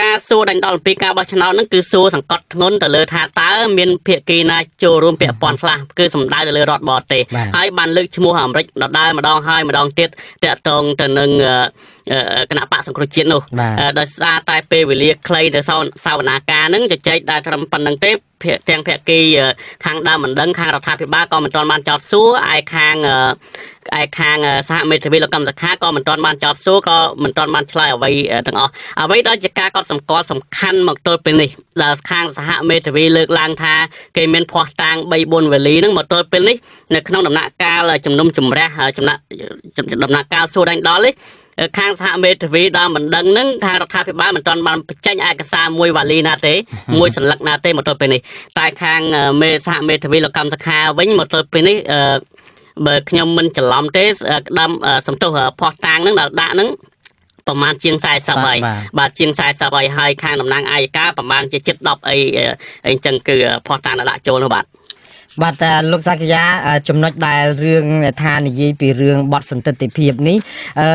ការសួរដេញដោលអំពីការបោះឆ្នោតហ្នឹងគឺសួរសង្កត់ធ្ងន់ទៅលើថាតើមានភាគីណាចូលរួមពាក់ព័ន្ធខ្លះគឺសំដៅទៅលើរដ្ឋបរទេសហើយបានលើកឈ្មោះអាមេរិកដដែលម្ដងហើយម្ដងទៀតតាក់ទងទៅនឹងគណៈបកសង្គ្រោះជាតិនោះដោយសារតែពេលវេលាខ្លីទៅសវនាការហ្នឹងជជែកតែត្រឹមប៉ុណ្្នឹងទេភាគទាំងភាគីខាងដើមមិនដឹងខាងរដ្ឋាភិបាលក៏មិនទាន់បានចោទសួរឯខាង ឯខាងសហមេធាវីលោកកម្មសខាក៏មិនទាន់បានចោទសួរក៏មិនទាន់បានឆ្លើយអ្វីទាំងអស់អ្វីដែលជាការកត់សម្គាល់សំខាន់មកទល់ពេលនេះដែលខាងសហមេធាវីលើកឡើងថាគេមានភ័ស្តុតាង3 4វេលាហ្នឹងមកទល់ពេលនេះនៅក្នុងដំណាក់កាលជំនុំជម្រះចំណាក់ដំណាក់កាលសួរដេញដល់នេះខាងសហមេធាវីដែលមិនដឹងនឹងខាងរដ្ឋាភិបាលមិនទាន់បានបញ្ចេញឯកសារមួយវ៉ាលីណាទេមួយសន្លឹកណាទេមកទល់ពេលនេះតែខាងមេសហមេធាវីលោកកម្មសខាវិញមកទល់ពេលនេះ បើខ្ញុំមិនច្រឡំទេក្តាំសំទោសផោះតាងនឹងដែលដាក់នឹងប្រហែលជាង40ហើយបាទជាង40ហើយហើយខាងតំណាងអាយកាប្រហែលជាជិត10អីអញ្ចឹងគឺផោះតាងដាក់ចូលនោះបាទ បាទលោកសាកយាចំណុចដែលរឿងថានិយាយពីរឿងបទសន្តិទិភាពនេះ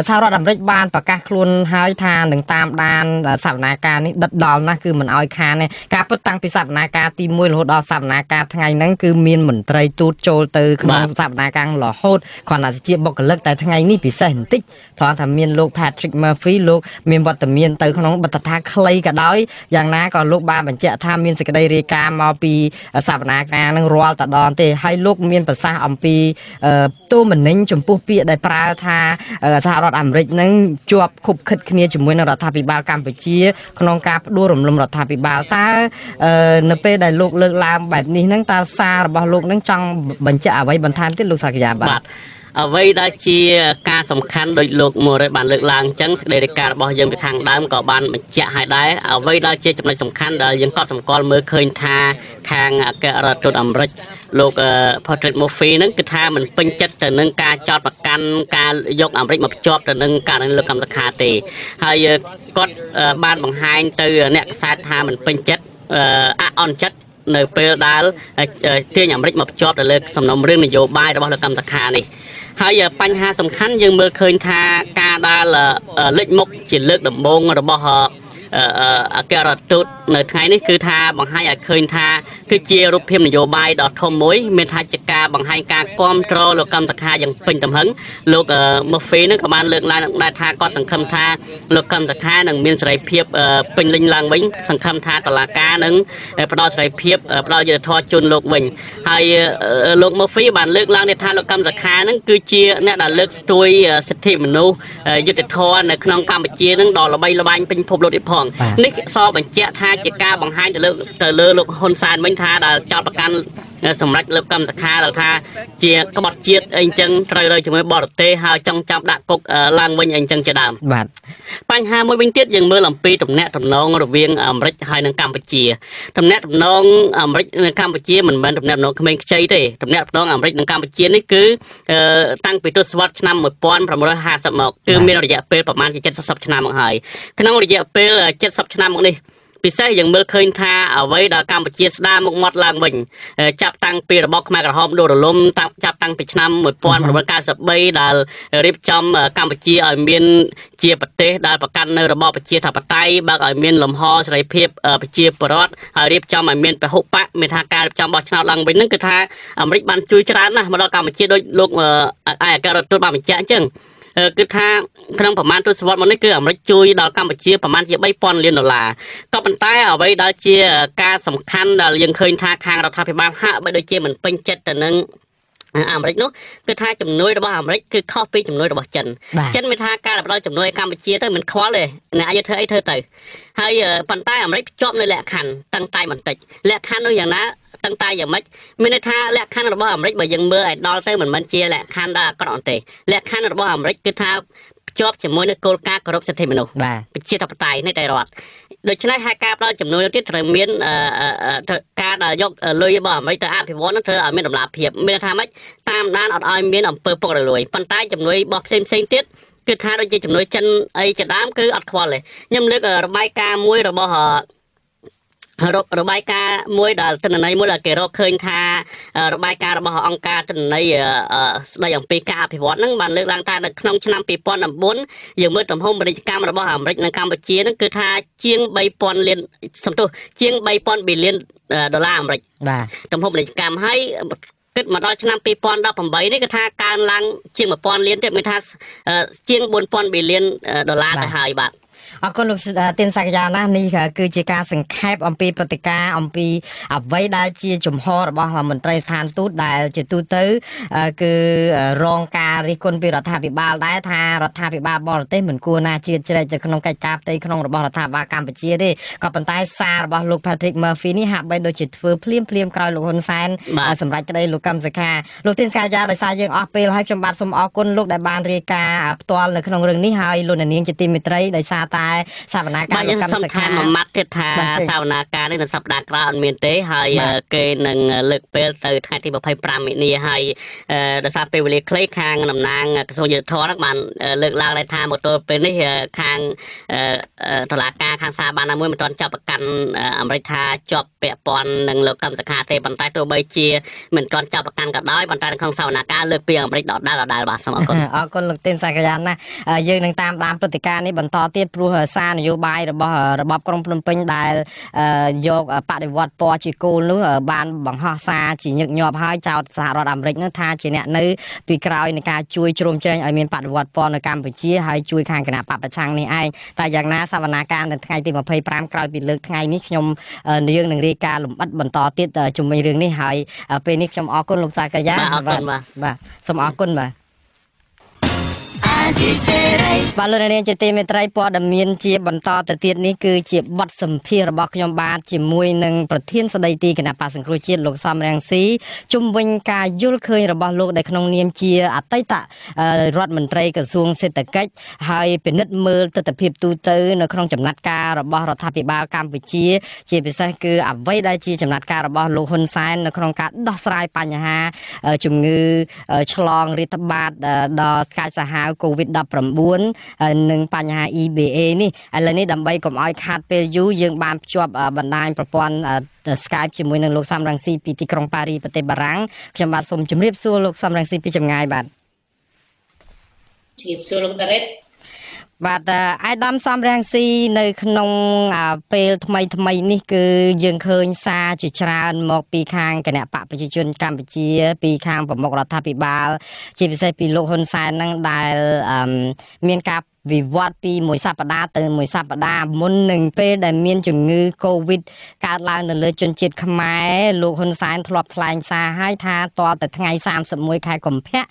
សហរដ្ឋអាមេរិកបានប្រកាសខ្លួនហើយថានឹងតាមដានសវនាការនេះដិតដល់ណាស់គឺមិនអោយខានទេការពិតតាំងពីសវនាការទី1រហូតដល់សវនាការថ្ងៃហ្នឹងគឺមានមន្ត្រីទូតចូលទៅក្នុងសវនាការរហូតគ្រាន់តែជាបុគ្គលិកតែថ្ងៃនេះពិសេសបន្តិចព្រោះថាមានលោក Patrick Murphy លោកមានវត្តមានទៅក្នុងបទថាខ្លីក៏ដោយយ៉ាងណាក៏លោកបានបញ្ជាក់ថាមានសេចក្តីរាយការណ៍មកពីសវនាការនឹងរាល់តដនទេហើយលោកមានប្រសាសន៍អំពីទូមនិញចំពោះពាក្យដែលប្រើថាសហរដ្ឋអាមេរិកនឹងជាប់ខុបខិតគ្នាជាមួយនឹងរដ្ឋាភិបាលកម្ពុជា ក្នុងការផ្ដួលរំលំរដ្ឋាភិបាលតើនៅពេលដែលលោកលើកឡើងបែបនេះហ្នឹងតើសាររបស់លោកនឹងចង់បញ្ជាក់អ្វីបន្ថែមទៀតលោកសាកយាបាទ អ្វីដែលជាការសំខាន់ដោយលោកមរ៉េបានលើកឡើងអញ្ចឹងសេចក្តីរាយការណ៍របស់យើងពីខាងដើមក៏បានបញ្ជាក់ឲ្យដែរអ្វីដែលជាចំណុចសំខាន់ដែលយើងកត់សម្គាល់មើលឃើញថាខាងអគ្គរដ្ឋទូតអាមេរិកលោក Patrick Murphy ហ្នឹងគឺថាមិនពេញចិត្តទៅនឹងការចោទប្រកាន់ការយកអាមេរិកមកភ្ជាប់ទៅនឹងការនឹងលើកកម្មសខាទេហើយគាត់បានបង្ហាញទៅអ្នកខ្សែថាមិនពេញចិត្តអអន់ចិត្តនៅពេលដែលទាញអាមេរិកមកភ្ជាប់ទៅលើសំណុំរឿងនយោបាយរបស់លោកកម្មសខានេះ ហើយបញ្ហាសំខាន់យើងមើលឃើញថាការដែលលេចមុខជាលើកដំបូងរបស់ អគ្គរដ្ឋទូតនៅថ្ងៃនេះគឺថាបង្ហាញឲ្យឃើញថាគឺជារូបភាពនយោបាយដ៏ធំមួយមានថាជាការបង្ហាញការគ្រប់គ្រងលោកកម្មសខាយ៉ាងពេញទំហឹងលោក Murphy នឹងក៏បានលើកឡើងដែរថាគាត់សង្ឃឹមថាលោកកម្មសខានឹងមានសេរីភាពពេញលេញឡើងវិញសង្ឃឹមថាតឡាការនឹងផ្ដល់សេរីភាពផ្ដល់យុត្តិធម៌ជូនលោកវិញហើយលោក Murphy បានលើកឡើងថាលោកកម្មសខានឹងគឺជាអ្នកដែលលើកស្ទួយសិទ្ធិមនុស្សយុត្តិធម៌នៅក្នុងកម្ពុជានឹងដ៏ល្បីល្បាញពេញពិភពលោកទៀតផងនេះសបញ្ជាក់ថាជាការបង្ហាញទៅលើទៅលើលោកហ៊ុនសែនវិញថាដែលចោតប្រកាន់សម្រាប់លើកកម្មសខាដែលថាជាក្បត់ជាតិអីចឹងត្រូវរើជាមួយបរទេសហើយចង់ចាប់ដាក់គុកឡើងវិញអីចឹងជាដើមបាទបញ្ហាមួយវិញទៀតយើងមើលអំពីតំណែងតំណងរវាងអាមេរិកហើយនិងកម្ពុជាតំណែងតំណងអាមេរិកនិងកម្ពុជាមិនមែនតំណែងតំណងក្មេងខ្ចីទេតំណែងតំណងអាមេរិកនិងកម្ពុជានេះគឺតាំងពីទសវត្សរ៍ឆ្នាំ1950មកគឺមានរយៈពេលប្រមាណជា70ឆ្នាំមកហើយក្នុងរយៈពេល70ឆ្នាំមកនេះពិសេសយើងមើលឃើញថាអ្វីដែលកម្ពុជាស្ដារមុខមាត់ឡើងវិញចាប់តាំងពីរបបខ្មែរក្រហមដួលរលំចាប់តាំងពីឆ្នាំ1993ដែលរៀបចំកម្ពុជាឲ្យមានជាប្រទេសដែលប្រកាន់នៅរបបប្រជាធិបតេយ្យបើកឲ្យមានលំហសេរីភាពប្រជាពលរដ្ឋហើយរៀបចំឲ្យមានពហុបកមានថាការរៀបចំបោះឆ្នោតឡើងវិញហ្នឹងគឺថាអាមេរិកបានជួយច្រើនណាស់មកដល់កម្ពុជាដោយលោកឯកអគ្គរដ្ឋទូតបានបញ្ជាក់អញ្ចឹង គឺថាក្នុងប្រមាណទសវត្សរ៍មកនេះគឺអាមេរិកជួយដល់កម្ពុជាប្រមាណជា3000លានដុល្លារក៏ប៉ុន្តែអ្វីដែលជាការសំខាន់ដែលយើងឃើញថាខាងរដ្ឋាភិបាលហាក់បីដូចជាមិនពេញចិត្តទៅនឹងអាមេរិកនោះគឺថាជំនួយរបស់អាមេរិកគឺខុសពីជំនួយរបស់ចិនចិនមានថាការផ្ដល់ជំនួយឲ្យកម្ពុជាទៅមិនខ្វល់ទេអ្នកអាចធ្វើអីធ្វើទៅហើយប៉ុន្តែអាមេរិកភ្ជាប់នៅលក្ខខណ្ឌតឹងតែបន្តិចលក្ខខណ្ឌនោះយ៉ាងណា តឹងតែយ៉ាងម៉េចមានន័យថាលក្ខខណ្ឌរបស់អាមេរិកបើយើងមើលឲ្យដល់ទៅមិនមែនជាលក្ខខណ្ឌដែលអាក្រក់ទេលក្ខខណ្ឌរបស់អាមេរិកគឺថាភ្ជាប់ជាមួយនឹងគោលការណ៍គោរពសិទ្ធិមនុស្សប្រជាធិបតេយ្យនៃតែរដ្ឋដូច្នេះហើយការផ្ដល់ចំនួនទៀតត្រូវមានការដែលយកលុយរបស់អាមេរិកទៅអភិវឌ្ឍនឹងត្រូវឲ្យមានតម្លាភាពមានថាម៉េចតាមដានអត់ឲ្យមានអំពើពុករលួយប៉ុន្តែចំនួនរបស់ផ្សេងផ្សេងទៀតគឺថាដូចជាចំនួនចិនអីជាដើមគឺអត់ខ្វល់ទេខ្ញុំលើករបាយការណ៍មួយរបស់ របាយការណ៍មួយដែលទិន្នន័យមួយដែលគេរកឃើញថារបាយការណ៍របស់អង្គការទិន្នន័យស្ដីអំពីការអភិវឌ្ឍហ្នឹងបានលើកឡើងថានៅក្នុងឆ្នាំ2014យើងមើលទំហំពាណិជ្ជកម្មរបស់អាមេរិកនៅកម្ពុជាហ្នឹងគឺថាជាង3000លានសំទោសជាង3000ប៊ីលានដុល្លារអាមេរិកបាទទំហំពាណិជ្ជកម្មហើយគិតមកដល់ឆ្នាំ2018នេះគឺថាកើនឡើងជាង1000លានទៀតមានថាជាង4000ប៊ីលានដុល្លារទៅហើយបាទ អរគុណលោកទៀនសក្យាណានេះគឺជាការសង្ខេបអំពីព្រឹត្តិការណ៍អំពីអ្វីដែលជាជំហររបស់មន្ត្រីស្ថានទូតដែលជាទូទៅគឺរងការរិះគន់ពីរដ្ឋាភិបាលដែរថារដ្ឋាភិបាលបរទេសមិនគួរណាជឿជ្រែកទៅក្នុងកិច្ចការផ្ទៃក្នុងរបស់រដ្ឋាភិបាលកម្ពុជាទេក៏ប៉ុន្តែសាររបស់លោក Patrick Murphy នេះហាក់បីដូចជាធ្វើភ្លាមភ្លាមក្រោយលោកហ៊ុនសែនសម្រាប់ក្តីលោកកម្មសខាលោកទៀនសក្យាដោយសារយើងអស់ពេលហើយខ្ញុំបាទសូមអរគុណលោកដែលបានរាយការណ៍ផ្ទាល់នៅក្នុងរឿងនេះហើយលោកនាងជាទីមេត្រីដោយសារតែសវនាការកម្មសិក្ខាមួយម៉ាត់ទៀតថាសវនាការនេះនៅសប្តាហ៍ក្រោយអត់មានទេហើយគេនឹងលើកពេលទៅថ្ងៃទី25មិនិនាហើយដោយសារពេលវេលាខ្លីខាងតំណាងក្រសួងយុទ្ធភ័ពបានលើកឡើងថាមកទល់ពេលនេះខាងតុលាការខាងសាបានមួយមិនទាន់ចាប់ប្រកាន់អាមេរិកថាជាប់ពាក់ព័ន្ធនឹងលោកកម្មសខាទេប៉ុន្តែទោះបីជាមិនទាន់ចាប់ប្រកាន់ក៏ដោយប៉ុន្តែក្នុងសវនាការលើកពីអាមេរិកដដែលដដែលបាទសូមអរគុណអរគុណលោកទេនសាកយ៉ានណាយើងនឹងតាមដានព្រឹត្តិការណ៍នេះបន្តទៀតព្រោះសារនយោបាយរបស់របបក្រុងភ្នំពេញដែលយកបដិវត្តពណ៌ជាគោលនោះបានបង្ហោះសារជាញឹកញាប់ហើយចោទសហរដ្ឋអាមេរិកនោះថាជាអ្នកនៅពីក្រោយនៃការជួយជ្រោមជ្រែងឲ្យមានបដិវត្តពណ៌នៅកម្ពុជាហើយជួយខាងគណៈបពប្រឆាំងនេះឯងតែយ៉ាងណាសវនាការនៅថ្ងៃទី25ក្រោយពីលើកថ្ងៃនេះខ្ញុំយើងនឹងរាយការណ៍លម្អិតបន្តទៀតជំវិញរឿងនេះហើយពេលនេះខ្ញុំអរគុណលោកសាកាយាបាទបាទសូមអរគុណបាទ បាទលោកនាងជាទីមេត្រីព័ត៌មានជាបន្តទៅទៀតនេះគឺជាបទសម្ភាសរបស់ខ្ញុំបាទជាមួយនឹងប្រធានស្ដីទីគណៈបក្សសង្គ្រោះជាតិលោកសំរងស៊ីជុំវិញការយល់ឃើញរបស់លោកដែលក្នុងនាមជាអតីតរដ្ឋមន្ត្រីក្រសួងសេដ្ឋកិច្ចហើយពិនិត្យមើលទស្សនវិជ្ជាទូទៅនៅក្នុងចំណាត់ការរបស់រដ្ឋាភិបាលកម្ពុជា ជាពិសេសគឺអ្វីដែលជាចំណាត់ការរបស់លោកហ៊ុនសែននៅក្នុងការដោះស្រាយបញ្ហាជំងឺឆ្លងរាតត្បាតដល់កាចសាហាវ COVID-19 និងបញ្ហា EBA នេះឥឡូវនេះដើម្បីកុំឲ្យខាតពេលយូរយើងបានភ្ជាប់បណ្ដាញប្រព័ន្ធ Skype ជាមួយនឹងលោកសំរងស៊ីពីទីក្រុងប៉ារីប្រទេសបារាំងខ្ញុំបាទសូមជម្រាបសួរលោកសំរងស៊ីពីចម្ងាយបាទជម្រាបសួរលោកតារិត បាទអាយដាមសំរាំងស៊ីនៅ ក្នុងពេលថ្មីថ្មីនេះគឺយើងឃើញសារជាច្រើនមកពីខាងគណៈបកប្រជាជនកម្ពុជា ពីខាងប្រមុខរដ្ឋាភិបាល ជាពិសេសពីលោកហ៊ុនសែននឹងដែលមានការ វិវត្តពីមួយសប្តាហ៍ទៅមួយសប្តាហ៍មុននឹងពេលដែលមានជំងឺ Covid កើតឡើងនៅលើជនជាតិខ្មែរលោកហ៊ុនសែនធ្លាប់ថ្លែងសារឲ្យថាតតែថ្ងៃ31ខែកុម្ភៈ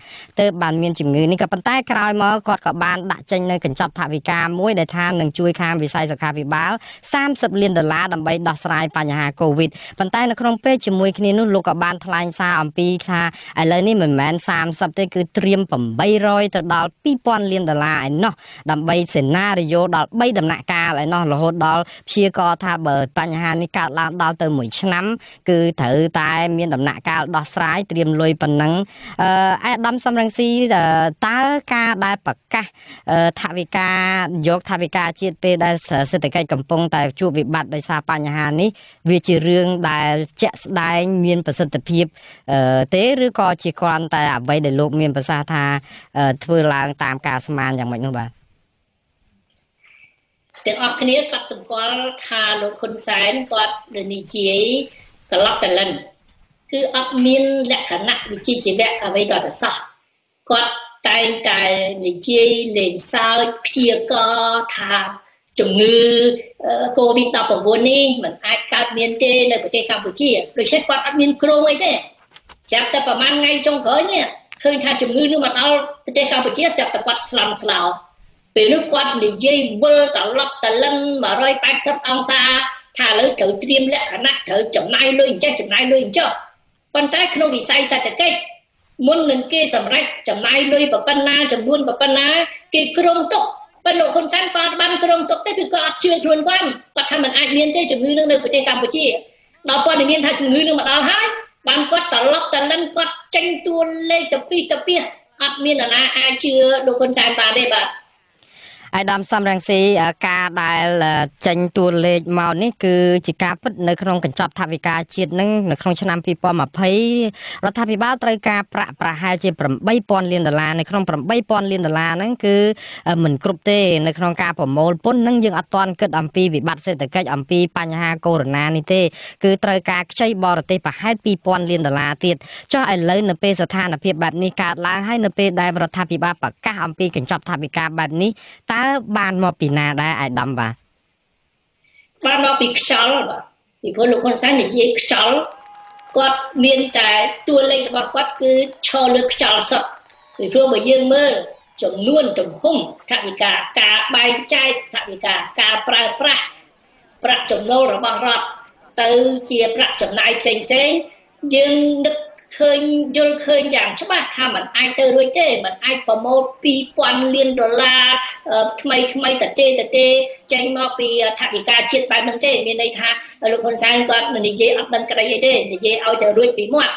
ទើបបានមានជំងឺនេះក៏ប៉ុន្តែក្រោយមកគាត់ក៏បានដាក់ចេញនៅកញ្ចប់ថវិកាមួយដែលថានឹងជួយខាងវិស័យសុខាភិបាល30លានដុល្លារដើម្បីដោះស្រាយបញ្ហា Covid ប៉ុន្តែនៅក្នុងពេលជាមួយគ្នានោះលោកក៏បានថ្លែងសារអំពីថាឥឡូវនេះមិនមែន30ទេគឺត្រៀម800ទៅដល់2000លានដុល្លារឯណោះដើម្បីសេណារីយ៉ូដល់3ដំណាក់កាលឯណោះរហូតដល់ព្យាករថាបើបញ្ហានេះកើតឡើងដល់ទៅ1ឆ្នាំ គឺត្រូវតែមានដំណាក់កាលដោះស្រាយត្រៀមលុយប៉ុណ្ណឹងអឺអាដាមសំរងស៊ីតើការដែលប្រកាសថវិកាយកថវិកាជាតិពេលដែលសេដ្ឋកិច្ចកំពុងតែជួបវិបត្តិដោយសារបញ្ហានេះវាជារឿងដែលជាក់ស្ដែងមានប្រសិទ្ធភាពទេឬក៏ជាគ្រាន់តែអ្វីដែលលោកមានប្រសាសន៍ថាធ្វើឡើងតាមការស្មានយ៉ាងម៉េចនោះបាទ ទាំងអស់គ្នាគាត់សម្គាល់ថាលោកហ៊ុនសែនគាត់និយាយកន្លក់កលិនគឺអត់មានលក្ខណៈវិជ្ជាជីវៈអ្វីក៏ទៅសោះគាត់តែងតែនិយាយលេងសើចព្យាករថាជំងឺ Covid-19 នេះมันអាចកើតមានទេនៅប្រទេសកម្ពុជាដូច្នេះគាត់អត់មានគ្រោងអីទេស្រាប់តែប្រហែលថ្ងៃចុងក្រោយនេះឃើញថាជំងឺនឹងមកដល់ប្រទេសកម្ពុជាស្រាប់តែគាត់ស្លន់ស្លោ ពេលនោះគាត់និយាយវិលត្រឡប់តលិន180អង្សាថាឥឡូវត្រូវត្រៀមលក្ខណៈត្រូវចំណាយលុយអញ្ចេះចំណាយលុយអញ្ចោះប៉ុន្តែក្នុងវិស័យសេដ្ឋកិច្ចមុននឹងគេសម្រេចចំណាយលុយប៉ុណ្ណាចំនួនប៉ុណ្ណាគេក្រុងទុកប៉ុន្តែលោកហ៊ុនសែនគាត់បានក្រុងទុកទេគឺគាត់អត់ជឿខ្លួនគាត់គាត់ថាมันអាចមានទេជំងឺនឹងនៅប្រទេសកម្ពុជាដល់ព័ត៌មានថាជំងឺនឹងមកដល់ហើយបានគាត់ត្រឡប់តលិនគាត់ចេញតួលេខទៅពីទៅពីអត់មាននរណាអាចជឿលោកហ៊ុនសែនបានទេបាទ អាយដាមសំរងស៊ីការដែលចេញតួលេខមកនេះគឺជាការពិតនៅក្នុងកញ្ចប់ថវិកាជាតិនឹងនៅក្នុងឆ្នាំ2020រដ្ឋាភិបាលត្រូវការប្រាក់ប្រហែលជា8000លានដុល្លារនៅក្នុង8000លានដុល្លារហ្នឹងគឺមិនគ្រប់ទេនៅក្នុងការប្រមូលពន្ធនឹងយើងអត់ទាន់គិតអំពីវិបត្តិសេដ្ឋកិច្ចអំពីបញ្ហាកូវីដ -19 នេះទេគឺត្រូវការខ្ចីបរទេសប្រហែល2000លានដុល្លារទៀតចុះឥឡូវនៅពេលស្ថានភាពបែបនេះកើតឡើងហើយនៅពេលដែលរដ្ឋាភិបាលប្រកាសអំពីកញ្ចប់ថវិកាបែបនេះតើបានមកពីណាដែរអាយដាំបាទបានមកពីខ្យល់បាទពីព្រោះលោកហ៊ុនសែននិយាយខ្យល់គាត់មានតែតួលេខរបស់គាត់គឺឈរលើខ្យល់សុទ្ធពីព្រោះបើយើងមើលចំនួនទំហំថវិកាការបែងចែកថវិកាការប្រើប្រាស់ប្រាក់ចំណូលរបស់រដ្ឋទៅជាប្រាក់ចំណាយផ្សេងផ្សេងយើងនឹក ឃើញយល់ឃើញយ៉ាងច្បាស់ថាมันអាចទៅរួចទេมันអាចប្រមូល2000លានដុល្លារថ្មីថ្មីតទេតទេចេញមកពីថវិកាជាតិបែបហ្នឹងទេមានន័យថាលោកហ៊ុនសែនគាត់និយាយអត់ដឹងក្តីអីទេនិយាយឲ្យទៅរួចពីមាត់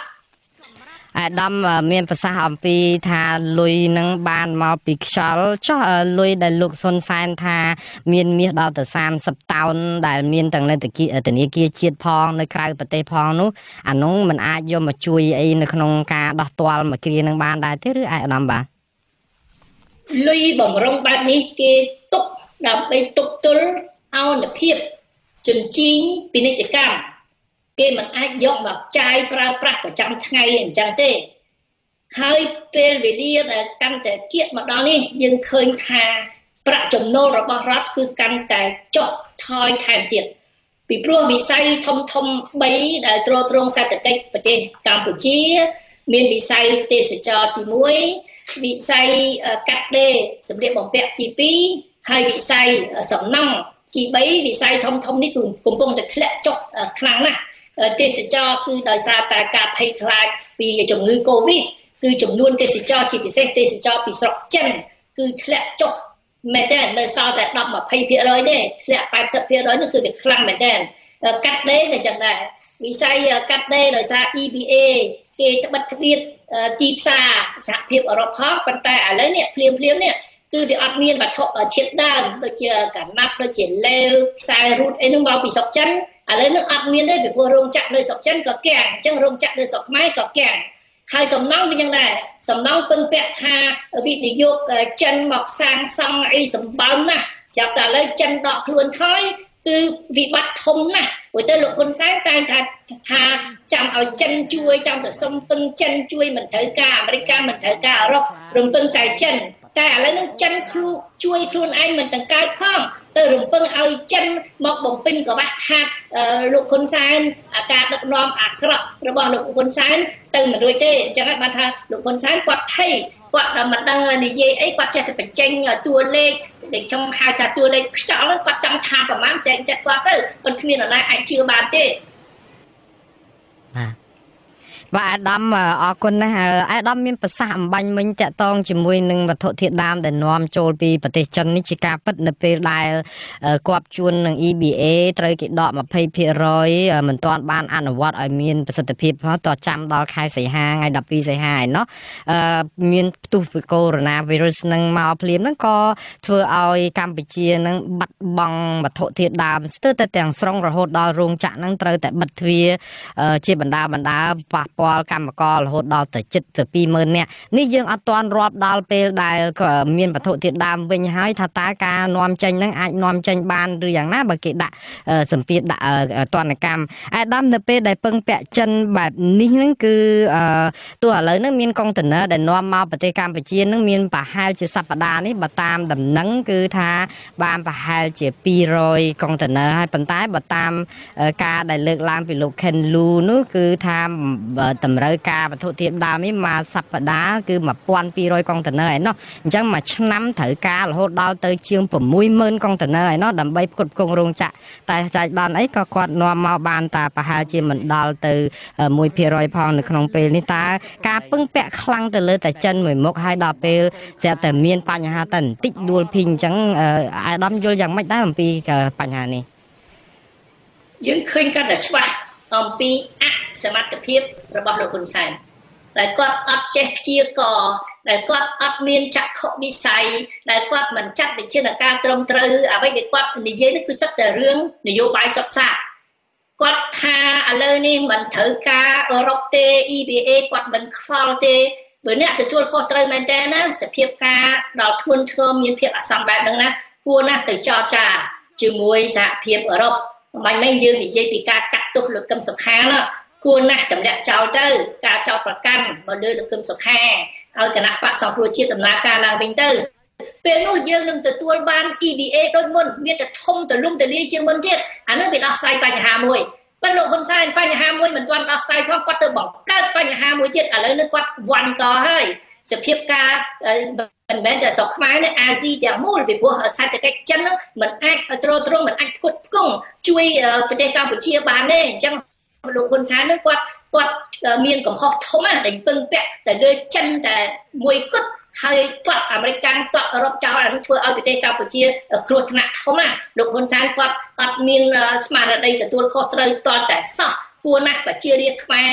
អាដាមមានប្រសាសន៍អំពីថាលុយនឹងបានមកពីខ្យល់ចុះលុយដែលលោកសុនសែនថា មានមាសដល់ទៅ30តោនដែលមានទាំងនៅធនាគារជាតិផងនៅក្រៅប្រទេសផងនោះអានោះมันអាចយកមកជួយអីនៅក្នុងការដោះទាល់មួយគ្រានឹងបានដែរទេឬអាដាមបាទលុយបំរុងបែបនេះគេទុកដើម្បីទុកទល់អោនភាពជញ្ជីងពាណិជ្ជកម្ម គេមិនអាចយកមកចាយប្រើប្រាស់ប្រចាំថ្ងៃអញ្ចឹងទេហើយពេលវេលាដែលកាន់តែគៀកមកដល់នេះយើងឃើញថាប្រាក់ចំណូលរបស់រដ្ឋគឺកាន់តែចុះថយថែមទៀតពីព្រោះវិស័យធំធំ3ដែលទ្រទ្រង់សេដ្ឋកិច្ចប្រទេសកម្ពុជា មានវិស័យទេសចរទី1វិស័យកាត់ដេរសម្ភារបំពាក់ទី2ហើយវិស័យសំណង់ទី3វិស័យធំធំនេះគឺកំពុងតែធ្លាក់ចុះខ្លាំងណាស់ ទេសចរគឺដោយសារតែការភ័យខ្លាចពីជំងឺ Covid គឺចំនួនទេសចរជាពិសេសទេសចរពីស្រុកចិនគឺធ្លាក់ចុះមែនតើនៅសល់តែ10 20%ទេធ្លាក់80%នោះគឺវាខ្លាំងមែនតើកាត់ដេរក៏ចឹងដែរវិស័យកាត់ដេរដោយសារ EBA គេត្បិតទ្វារទីផ្សារសហភាពអឺរ៉ុបផងប៉ុន្តែឥឡូវនេះភ្លាមភ្លាមនេះគឺវាអត់មានវត្ថុធាតុដើមដូចជាកាណាប់ដូចជាលេវខ្សែរូតអីនោះមកពីស្រុកចិន ឥឡូវនេះអត់មានទេពីព្រោះរោងចក្រនៅស្រុកចិនក៏កាំងអញ្ចឹងរោងចក្រនៅស្រុកខ្មែរក៏កាំងហើយសំណងវាយ៉ាងដែរសំណងពឹងពាក់ថាវិនិយោគចិនមកសាងសង់អីសម្បើមណាស់ស្រាប់តែឥឡូវចិនដកខ្លួនថយគឺវិបត្តិធំណាស់ព្រោះទៅលោកហ៊ុនសែនតែថាថាចាំឲ្យចិនជួយចាំទៅសុំពឹងចិនជួយមិនត្រូវការអាមេរិកមិនត្រូវការអឺរ៉ុបរំពឹងតែចិន តែឥឡូវនឹងចិនគ្រូជួយខ្លួនឯងមិនទាំងកើតផងទៅរំពឹងឲ្យចិនមកបំពេញកបាស់ខាតលោកហ៊ុនសែនការដឹកនាំអាក្រក់របស់លោកហ៊ុនសែនទៅមិនរួចទេអញ្ចឹងហើយបានថាលោកហ៊ុនសែនគាត់ភ័យគាត់មិនដឹងនិយាយអីគាត់ចេះតែបញ្ចេញតួលេខដែលខ្ញុំហៅថាតួលេខខ្យល់គាត់ចង់ថាប្រមាណស្រែកចិត្តគាត់ទៅប៉ុន្តែគ្មាននរណាអាចជឿបានទេបាទ បាទអាដាមអរគុណណាស់អាដាមមានប្រសាសន៍អំបញ្ញមិញតកតងជាមួយនឹងវត្ថុធាតុដើមដែលនាំចូលពីប្រទេសចិននេះជាការពិតនៅពេលដែលគាត់ជួននឹង EBA ត្រូវគេដក20%មិនទាន់បានអនុវត្តឲ្យមានប្រសិទ្ធភាពផងតចាំដល់ខែសីហាថ្ងៃ12សីហាឯណោះមានផ្ទុះពីកូវីដ -19 នឹងមកភ្លាមហ្នឹងក៏ធ្វើឲ្យកម្ពុជានឹងបាត់បង់វត្ថុធាតុដើមស្ទើរតែទាំងស្រុងរហូតដល់រោងចក្រហ្នឹងត្រូវតែបិទទ្វារជាបណ្ដាបណ្ដាប៉ះពាល់កម្មកររហូតដល់ទៅជិតទៅ20000នាក់នេះយើងអត់ទាន់រាប់ដល់ពេលដែលមានវត្ថុធាតុដើមវិញហើយថាតើការនាំចេញហ្នឹងអាចនាំចេញបានឬយ៉ាងណាបើគេដាក់សម្ពាធដាក់ទណ្ឌកម្មអាដាមនៅពេលដែលពឹងពាក់ចិនបែបនេះហ្នឹងគឺទោះឥឡូវហ្នឹងមានកុងតឺន័រដែលនាំមកប្រទេសកម្ពុជាហ្នឹងមានប្រហែលជាសប្តាហ៍នេះបើតាមដំណឹងគឺថាបានប្រហែលជា200កុងតឺន័រហើយប៉ុន្តែបើតាមការដែលលើកឡើងពីលោក Ken Lu នោះគឺថាតម្រូវការវត្ថុធាតុដើមនេះមួយសប្តាហ៍គឺ1200កុងតឺន័រឯណោះអញ្ចឹងមួយឆ្នាំត្រូវការរហូតដល់ទៅជាង60000កុងតឺន័រឯណោះដើម្បីផ្គត់ផ្គង់រោងចក្រតែចែកបានអីក៏គាត់នាំមកបានតែប្រហែលជាមិនដល់ទៅ1%ផងនៅក្នុងពេលនេះតើការពឹងពាក់ខ្លាំងទៅលើតែចិនមួយមុខហើយដល់ពេលស្រាប់តែមានបញ្ហាតែបន្តិចដួលភីងអញ្ចឹងអាដាមយល់យ៉ាងម៉េចដែរអំពីបញ្ហានេះយើងឃើញកាន់តែច្បាស់ អំពីអសមត្ថភាពរបស់លោកហ៊ុនសែនដែលគាត់អត់ចេះព្យាករដែលគាត់អត់មានចក្ខុវិស័យដែលគាត់មិនចាត់វិធានការត្រឹមត្រូវអ្វីដែលគាត់និយាយនេះគឺសិតតែរឿងនយោបាយសិក្សាគាត់ថាឥឡូវនេះមិនត្រូវការអឺរ៉ុបទេ EBA គាត់មិនខ្វល់ទេបើអ្នកទទួលខុសត្រូវមែនតើណាសភាពការដល់ធ្ងន់ធ្ងរមានភាពអាសន្នបែបហ្នឹងណាគួរណាស់ទៅចរចាជាមួយសហភាពអឺរ៉ុប មិនមែនយើងនិយាយពីការកាត់ទោសលោកកឹមសុខាណាគួរណាស់តម្លាក់ចោលទៅការចោទប្រកាន់មកលើលោកកឹមសុខាឲ្យគណៈបកសង្គ្រោះជាតិដំណើរការឡើងវិញទៅពេលនោះយើងនឹងទទួលបាន EBA ដូចមុនមានតែធំទលំទលាយជាងមុនទៀតអានោះវាដោះស្រាយបញ្ហាមួយប៉ុន្តែលោកហ៊ុនសែនបញ្ហាមួយមិនទាន់ដោះស្រាយផងគាត់ទៅបង្កើតបញ្ហាមួយទៀតឥឡូវនេះគាត់វាន់កហើយ សភាពការមិនមែនតែស្រុកខ្មែរទេអាស៊ីទាំងមូលពីព្រោះសេដ្ឋកិច្ចចិនមិនអាចទ្រទ្រង់មិនអាចផ្គត់ផ្គង់ជួយប្រទេសកម្ពុជាបានទេអញ្ចឹងលោកហ៊ុនសែននឹងគាត់គាត់មានកំហុសធំណាស់ដែលពឹងពាក់តែលើចិនតែមួយគត់ហើយគាត់អាមេរិកកាំងគាត់អឺរ៉ុបចោលអានេះធ្វើឲ្យប្រទេសកម្ពុជាគ្រោះថ្នាក់ធំណាស់លោកហ៊ុនសែនគាត់អត់មានស្មារតីទទួលខុសត្រូវតតែសោះគួរណាស់ប្រជារាស្ត្រខ្មែរ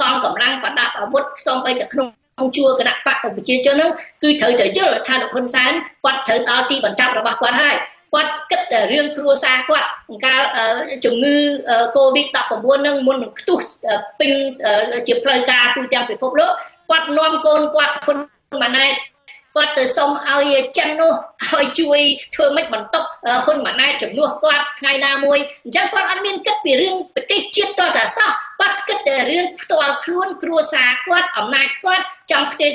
កងកម្លាំងប្រដាប់អាវុធសំបីតែក្នុង ជួរគណៈបកប្រជាជនហ្នឹងគឺត្រូវតែយល់ថាលោកហ៊ុនសែនគាត់ត្រូវដល់ទីបញ្ចប់របស់គាត់ហើយគាត់គិតតែរឿងគ្រួសារគាត់កាលជំងឺ Covid-19 ហ្នឹងមុននឹងផ្ទុះពេញជាផ្លូវការទូទាំងពិភពលោកគាត់នាំកូនគាត់ហ៊ុនម៉ាណែត គាត់ទៅសុំឲ្យចិននោះឲ្យជួយធ្វើម៉េចបន្ទប់ហ៊ុនម៉ាណែតជំនួសគាត់ថ្ងៃណាមួយអញ្ចឹងគាត់អត់មានគិតពីរឿងប្រទេសជាតិតតែសោះគាត់គិតតែរឿងផ្ទាល់ខ្លួនគ្រួសារគាត់អំណាចគាត់ចង់ផ្ទេរ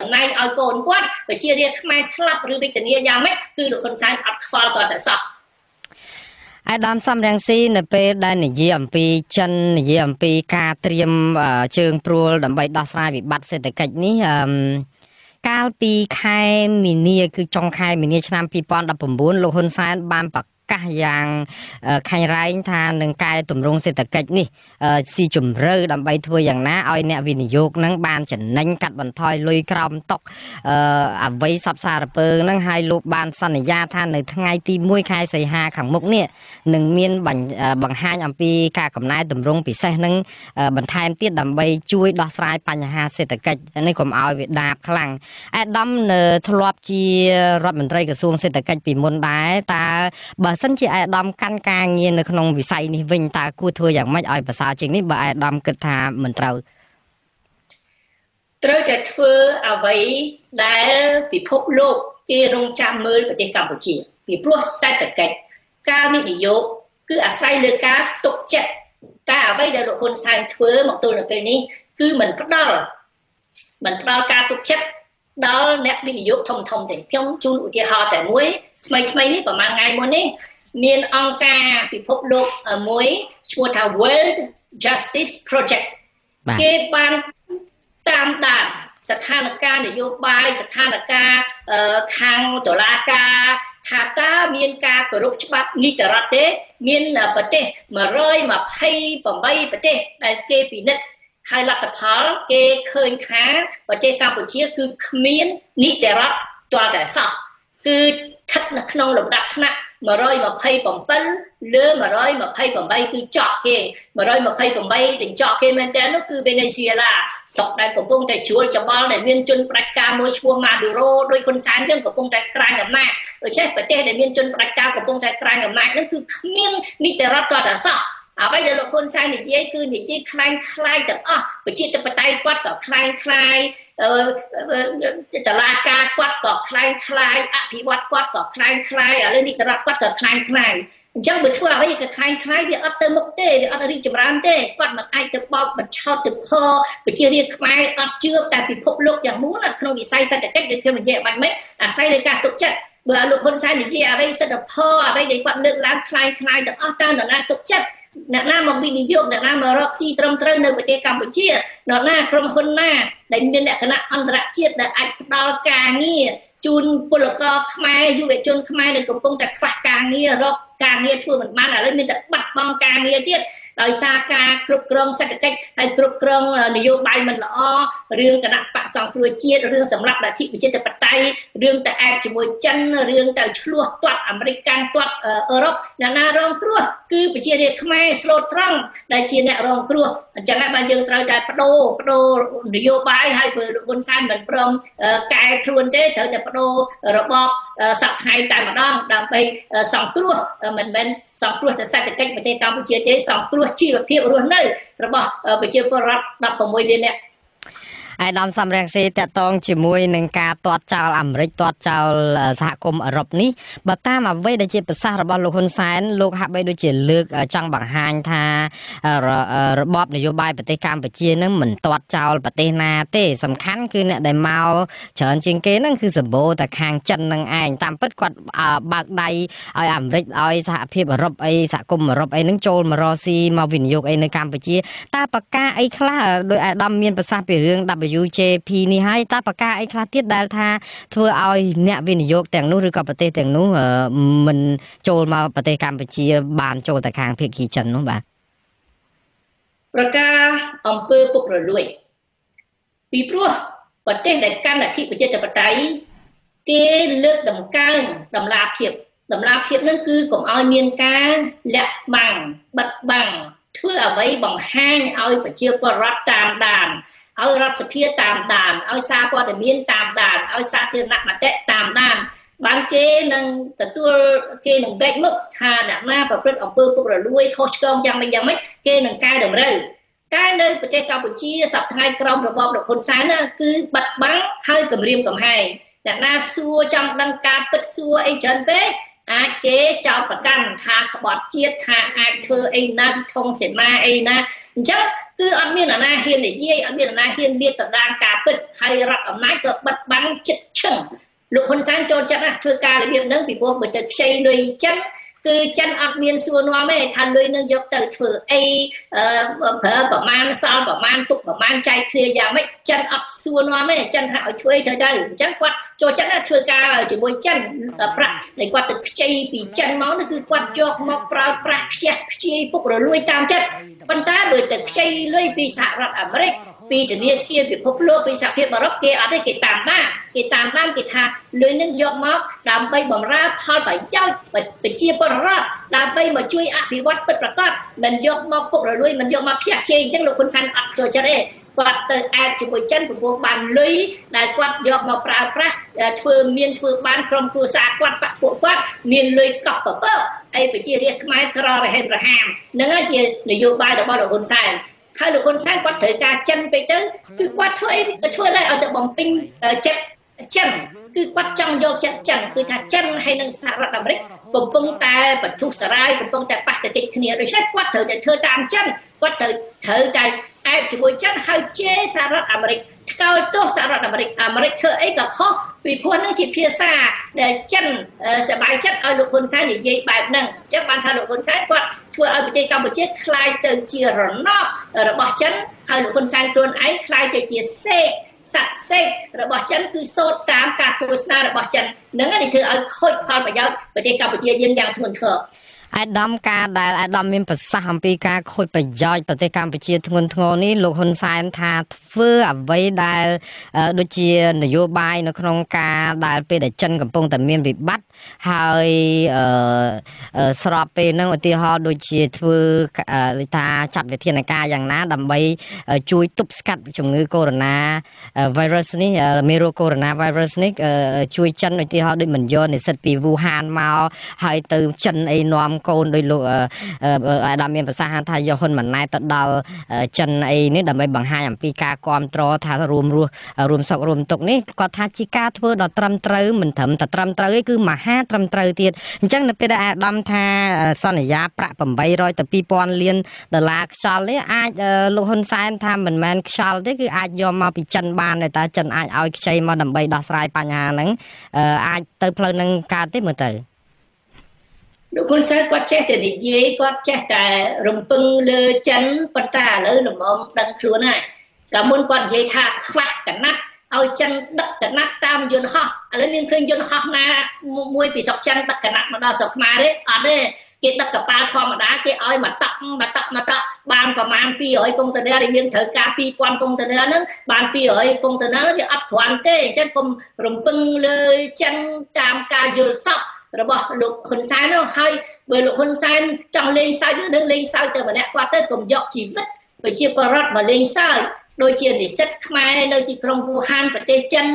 តំណែងឲ្យកូនគាត់ប្រជារាស្ត្រខ្មែរស្លាប់ឬវិធានាយ៉ាងម៉េចគឺលោកហ៊ុនសែនអត់ខ្វល់តតែសោះអាដាមសំរងស៊ីនៅពេលដែលនិយាយអំពីចិននិយាយអំពីការត្រៀមជើងព្រួលដើម្បីដោះស្រាយវិបត្តិសេដ្ឋកិច្ចនេះអឺ កាលពីខែមីនាគឺចុងខែមីនាឆ្នាំ2019លោកហ៊ុនសែនបានប្រ កាសយ៉ាងខាញ់រែងថានឹងកែតម្រង់សេដ្ឋកិច្ចនេះស៊ីជម្រៅដើម្បីធ្វើយ៉ាងណាឲ្យអ្នកវិនិយោគនឹងបានចំណេញកាត់បន្ថយលុយក្រោមតុកអ្វីសពសារពើនឹងឲ្យលោកបានសន្យាថានៅថ្ងៃទី1ខែសីហាខាងមុខនេះនឹងមានបង្ហាញអំពីការកំណែតម្រង់ពិសេសនឹងបន្ថែមទៀតដើម្បីជួយដោះស្រាយបញ្ហាសេដ្ឋកិច្ចនេះកុំឲ្យវាដាបខ្លាំងអេដាមនៅធ្លាប់ជារដ្ឋមន្ត្រីក្រសួងសេដ្ឋកិច្ចពីមុនដែរតើបើសិនជាអាយដាមកាន់ការងារនៅក្នុងវិស័យនេះវិញតើគួរធ្វើយ៉ាងម៉េចឲ្យប្រសើរជាងនេះបើអាយដាមគិតថាមិនត្រូវត្រូវតែធ្វើអ្វីដែលពិភពលោកគេរងចាំមើលប្រទេសកម្ពុជាពីព្រោះសេដ្ឋកិច្ចការវិនិយោគគឺអាស្រ័យលើការទុកចិត្តតែអ្វីដែលលោកហ៊ុនសែនធ្វើមកទល់នៅពេលនេះគឺមិនផ្ដល់មិនផ្ដល់ការទុកចិត្ត ដល់អ្នកវិនិយោគធំធំទេខ្ញុំជូនឧទាហរណ៍តែមួយថ្មីថ្មីនេះប្រហែលថ្ងៃមុននេះមានអង្គការពិភពលោកមួយឈ្មោះថា World Justice Project គេបានតាមដានស្ថានភាពនយោបាយស្ថានភាពខាងតុលាការថាតើមានការគោរពច្បាប់នីតិរដ្ឋទេ មានប្រទេស128ប្រទេសដែលគេពិនិត្យ ហើយលទ្ធផលគេឃើញថាប្រទេសកម្ពុជាគឺគ្មាននីតិរដ្ឋទាល់តែសោះគឺស្ថិតនៅក្នុងលំដាប់ថ្នាក់127លើ128គឺចော့គេ128ដែលចော့គេមែនតើនោះគឺវេណេស៊ុយអេឡាស្រុកដែលកំពុងតែជួលច្បល់ដែលមានជនផ្ដាច់ការមួយឈ្មោះម៉ាឌូរ៉ូដោយហ៊ុនសែនយើងកំពុងតែក្រាញអំណាចដូច្នេះប្រទេសដែលមានជនផ្ដាច់ការកំពុងតែក្រាញអំណាចនោះគឺគ្មាននីតិរដ្ឋទាល់តែសោះ អ្វីដែលលោកហ៊ុនសែននិយាយគឺនិយាយคล้ายคล้ายទាំងអស់ប្រជាធិបតេយ្យគាត់ក៏คล้ายคล้ายតឡាការគាត់ក៏คล้ายคล้ายអភិវឌ្ឍគាត់ក៏คล้ายคล้ายឥឡូវនេះតរ៉ាគាត់ក៏คล้ายคล้ายអញ្ចឹងបើធ្វើអ្វីក៏คล้ายคล้ายវាអត់ទៅមុខទេវាអត់រីកចម្រើនទេគាត់មិនអាចទៅបោកបញ្ឆោតទៅខប្រជារាស្ត្រខ្មែរអត់ជឿតែពិភពលោកទាំងមូលក្នុងវិស័យសេដ្ឋកិច្ចដូចខ្ញុំនិយាយបាញ់មិញអាស្រ័យលើការទុកចិត្តបើលោកហ៊ុនសែននិយាយអ្វីសិទ្ធិផលអ្វីដែលគាត់លើកឡើងคล้ายคล้ายទាំងអស់តាមតំណាទុកចិត្ត អ្នកណាមកវិនិយោគអ្នកណាមករកស៊ីត្រឹមត្រូវនៅប្រទេសកម្ពុជាអ្នកណាក្រុមហ៊ុនណាដែលមានលក្ខណៈអន្តរជាតិដែលអាចផ្ដល់ការងារជូនពលករខ្មែរយុវជនខ្មែរដែលកំពុងតែខ្វះការងាររក ការងារធ្វើមិនបានឥឡូវមានតែបាត់បង់ការងារទៀតដោយសារការគ្រប់គ្រងសេដ្ឋកិច្ចហើយគ្រប់គ្រងនយោបាយមិនល្អរឿងគណៈបកសង្គ្រោះជាតិរឿងសម្រាប់លទ្ធិប្រជាធិបតេយ្យរឿងតែអែបជាមួយចិនរឿងតែឆ្លោះទាត់អាមេរិកកាន់ទាត់អឺរ៉ុបអ្នកណារងគ្រោះគឺប្រជារាស្ត្រខ្មែរស្លូតត្រង់ដែលជាអ្នករងគ្រោះអញ្ចឹងហើយបានយើងត្រូវតែបដូរបដូរនយោបាយហើយបើហ៊ុនសែនមិនព្រមកែខ្លួនទេត្រូវតែបដូររបបសប្តាហ៍តែម្ដងដើម្បីសង្គ្រោះមិនមែនសង្គ្រោះតែសេដ្ឋកិច្ចប្រទេសកម្ពុជាទេសង្គ្រោះជីវភាពរស់នៅរបស់ប្រជាពលរដ្ឋ16លាននាក់ អាយដាមសំរងស៊ីតកតងជាមួយនឹងការទាត់ចោលអាមេរិកទាត់ចោលសហគមន៍អឺរ៉ុបនេះបើតាមអ្វីដែលជាប្រសាសន៍របស់លោកហ៊ុនសែនលោកហាក់បីដូចជាលើកចង់បង្ហាញថារបបនយោបាយប្រទេសកម្ពុជានឹងមិនទាត់ចោលប្រទេសណាទេ សំខាន់គឺអ្នកដែលមកច្រើនជាងគេនឹងគឺសម្បូរតែខាងចិននឹងឯងតាមពិតគាត់បើកដៃឲ្យអាមេរិកឲ្យសហភាពអឺរ៉ុបអីសហគមន៍អឺរ៉ុបអីនឹងចូលមករកស៊ីមកវិនិយោគអីនៅកម្ពុជាតើបកាអីខ្លះដោយអាដាមមានប្រសាសន៍ពីរឿង WJP នេះហើយតើប្រការអីខ្លះទៀតដែលថាធ្វើឲ្យអ្នកវិនិយោគទាំងនោះឬក៏ប្រទេសទាំងនោះមិនចូលមកប្រទេសកម្ពុជា បានចូលតែខាងភាគីចិននោះបាទប្រការអំពើពុករលួយពីព្រោះប្រទេសដែលកាន់អធិប្រជាធិបតេយ្យគេលើកតម្កើងតម្លាភាពតម្លាភាពនឹងគឺកុំឲ្យមានការលាក់បាំងបិទបាំងធ្វើអ្វីបង្ហាញឲ្យប្រជាពលរដ្ឋតាមដាន ឲ្យរដ្ឋសភាតាមដានឲ្យសារព័ត៌មានតាមដានឲ្យសាធារណមតិតាមដានបានគេនឹងទទួលគេនឹងវែកមុខថាអ្នកណាប្រព្រឹត្តអំពើពុករលួយខុសឆ្គងយ៉ាងម៉េចយ៉ាងម៉េចគេនឹងកែតម្រូវតែនៅប្រទេសកម្ពុជាសប្តាហ៍ក្រោមរបបលោកហ៊ុនសែនគឺបាត់បង់ហើយគម្រាមកំហែងអ្នកណាសួរចង់ដឹងការពិតសួរអីច្រើនពេក អាចគេចោទប្រកាន់ថាក្បត់ជាតិថាអាចធ្វើអីណាធំសេនាអីណាអញ្ចឹងគឺអត់មានអាណាហ៊ាននិយាយអត់មានអាណាហ៊ានលាតត្រដាងការពិតហើយរដ្ឋអំណាចក៏បិទបាំងចិត្តឈឹងលោកហ៊ុនសែនចូលចិត្តណាធ្វើការរបៀបហ្នឹងពីព្រោះបើទៅខ្ចីលុយចិន គឺចិនអត់មានសួរនាំទេថាលុយនឹងយកទៅធ្វើអីប្រើប្រមាណសល់ប្រមាណទុកប្រមាណចែកគ្នាយ៉ាងម៉េចចិនអត់សួរនាំទេចិនថាឲ្យធ្វើអីត្រូវទៅអញ្ចឹងគាត់ចូលចិត្តណាធ្វើការជាមួយចិនប្រាក់ដែលគាត់ទៅខ្ចីពីចិនមកនោះគឺគាត់យកមកប្រើប្រាស់ខ្ជះខ្ជាយពុករលួយតាមចិត្ត ប៉ុន្តែបើទៅខ្ចីលុយពីសហរដ្ឋអាមេរិកពីធនាគារពិភពលោកពីសហភាពអឺរ៉ុបគេអត់ទេគេតាមដានគេតាមដានគេថាលុយនឹងយកមកដើម្បីបម្រើផលប្រយោជន៍ប្រជាពលរដ្ឋដើម្បីមកជួយអភិវឌ្ឍពិតប្រាកដមិនយកមកពុករលួយមិនយកមកខ្ជះខ្ជាយអញ្ចឹងលោកហ៊ុនសែនអត់ចូលចិត្តទេ គាត់ទៅអែបជាមួយចិនព្រោះបានលុយដែលគាត់យកមកប្រើប្រាស់ធ្វើមានធ្វើបានក្រុមគ្រួសារគាត់បាក់ពួកគាត់មានលុយកប់ពពកអីប្រជារាស្ត្រខ្មែរក្ររហេតុរហាមហ្នឹងជានយោបាយរបស់លោកហ៊ុនសែនហើយលោកហ៊ុនសែនគាត់ត្រូវការចិនពេកទៅគឺគាត់ធ្វើអីក៏ធ្វើដែរឲ្យទៅបំពេញចិត្តចិនគឺគាត់ចង់យកចិត្តចិនគឺថាចិនហើយនិងសហរដ្ឋអាមេរិកកំពុងតែបទុះសារាយកំពុងតែប៉ះតិចគ្នាដូច្នេះគាត់ត្រូវតែធ្វើតាមចិនគាត់ត្រូវត្រូវតែ អែបជាមួយចិនហើយជេរសហរដ្ឋអាមេរិកថ្កោលទោសសហរដ្ឋអាមេរិកអាមេរិកធ្វើអីក៏ខុសពីព្រោះនឹងជាភាសាដែលចិនសบายចិត្តឲ្យលោកហ៊ុនសែននិយាយបែបហ្នឹងអញ្ចឹងបានថាលោកហ៊ុនសែនគាត់ធ្វើឲ្យប្រទេសកម្ពុជាคล้ายទៅជារណបរបស់ចិនហើយលោកហ៊ុនសែនខ្លួនឯងคล้ายទៅជាសេកស័ក្តិសិទ្ធិរបស់ចិនគឺសូត្រតាមការឃោសនារបស់ចិននឹងនេះធ្វើឲ្យខូចផលប្រយោជន៍ប្រទេសកម្ពុជាយើងយ៉ាងធ្ងន់ធ្ងរ អាដាមការដែលអាដាមមានប្រសាសន៍អំពីការខូចប្រយោជន៍ប្រទេសកម្ពុជាធ្ងន់ធ្ងរនេះលោកហ៊ុនសែនថាធ្វើ អ្វីដែលដូចជានយោបាយនៅក្នុងការដែលពេលដែលចិនកំពុងតែមានវិបត្តិហើយស្របពេលហ្នឹងឧទាហរណ៍ដូចជាធ្វើថាចាត់វិធានការយ៉ាងណា ដើម្បី ជួយទប់ស្កាត់ជំងឺ Corona virus នេះមេរោគ Corona virus នេះជួយចិនឧទាហរណ៍ដូចមិនយកនិស្សិតពីវូហានមកហើយទៅចិនអីនាំកូនដោយលោកអាដាមមានប្រសាសន៍ថាយកហ៊ុនម៉ាណែតទៅដល់ចិនអីនេះដើម្បីបង្ហាញអំពីការគ្រប់គ្រងថារួមរស់រួមសុខរួមទុក្ខនេះគាត់ថាជាការធ្វើដ៏ត្រឹមត្រូវមិនត្រឹមតែត្រឹមត្រូវទេគឺមហាត្រឹមត្រូវទៀតអញ្ចឹងនៅពេលដែលអាដាមថាសន្យាប្រាក់800ទៅ2000លានដុល្លារខ្យល់នេះអាចលោកហ៊ុនសែនថាមិនមែនខ្យល់ទេគឺអាចយកមកពីចិនបានតែចិនអាចឲ្យខ្ចីមកដើម្បីដោះស្រាយបញ្ហាហ្នឹងអាចទៅផ្លូវនឹងកើតទេមើលទៅលោកហ៊ុនសែនគាត់ចេះតែនិយាយគាត់ចេះតែរំពឹងលើចិនប៉ុន្តែឥឡូវល្មមដឹងខ្លួនហើយ កាលមុនគាត់និយាយថាខ្វះកណាត់ឲ្យចិនដឹកកណាត់តាមយន្តហោះឥឡូវមានឃើញយន្តហោះណាមួយពីស្រុកចិនដឹកកណាត់មកដល់ស្រុកខ្មែរទេអត់ទេគេដឹកកប៉ាល់ធម្មតាគេឲ្យមកតក់មកតក់មកតក់បានប្រមាណ200កុងតឺន័រដែលយើងត្រូវការ2000កុងតឺន័រហ្នឹងបាន200កុងតឺន័រវាអត់គ្រាន់ទេអញ្ចឹងកុំរំពឹងលើចិនតាមការយល់សប្តិរបស់លោកហ៊ុនសែននោះហើយបើលោកហ៊ុនសែនចង់លេងសើចនឹងលេងសើចទៅម្នាក់គាត់ទៅកុំយកជីវិតប្រជាពលរដ្ឋមកលេងសើច ដូចជានិស្សិតខ្មែរនៅទីក្រុងវូហានប្រទេសចិន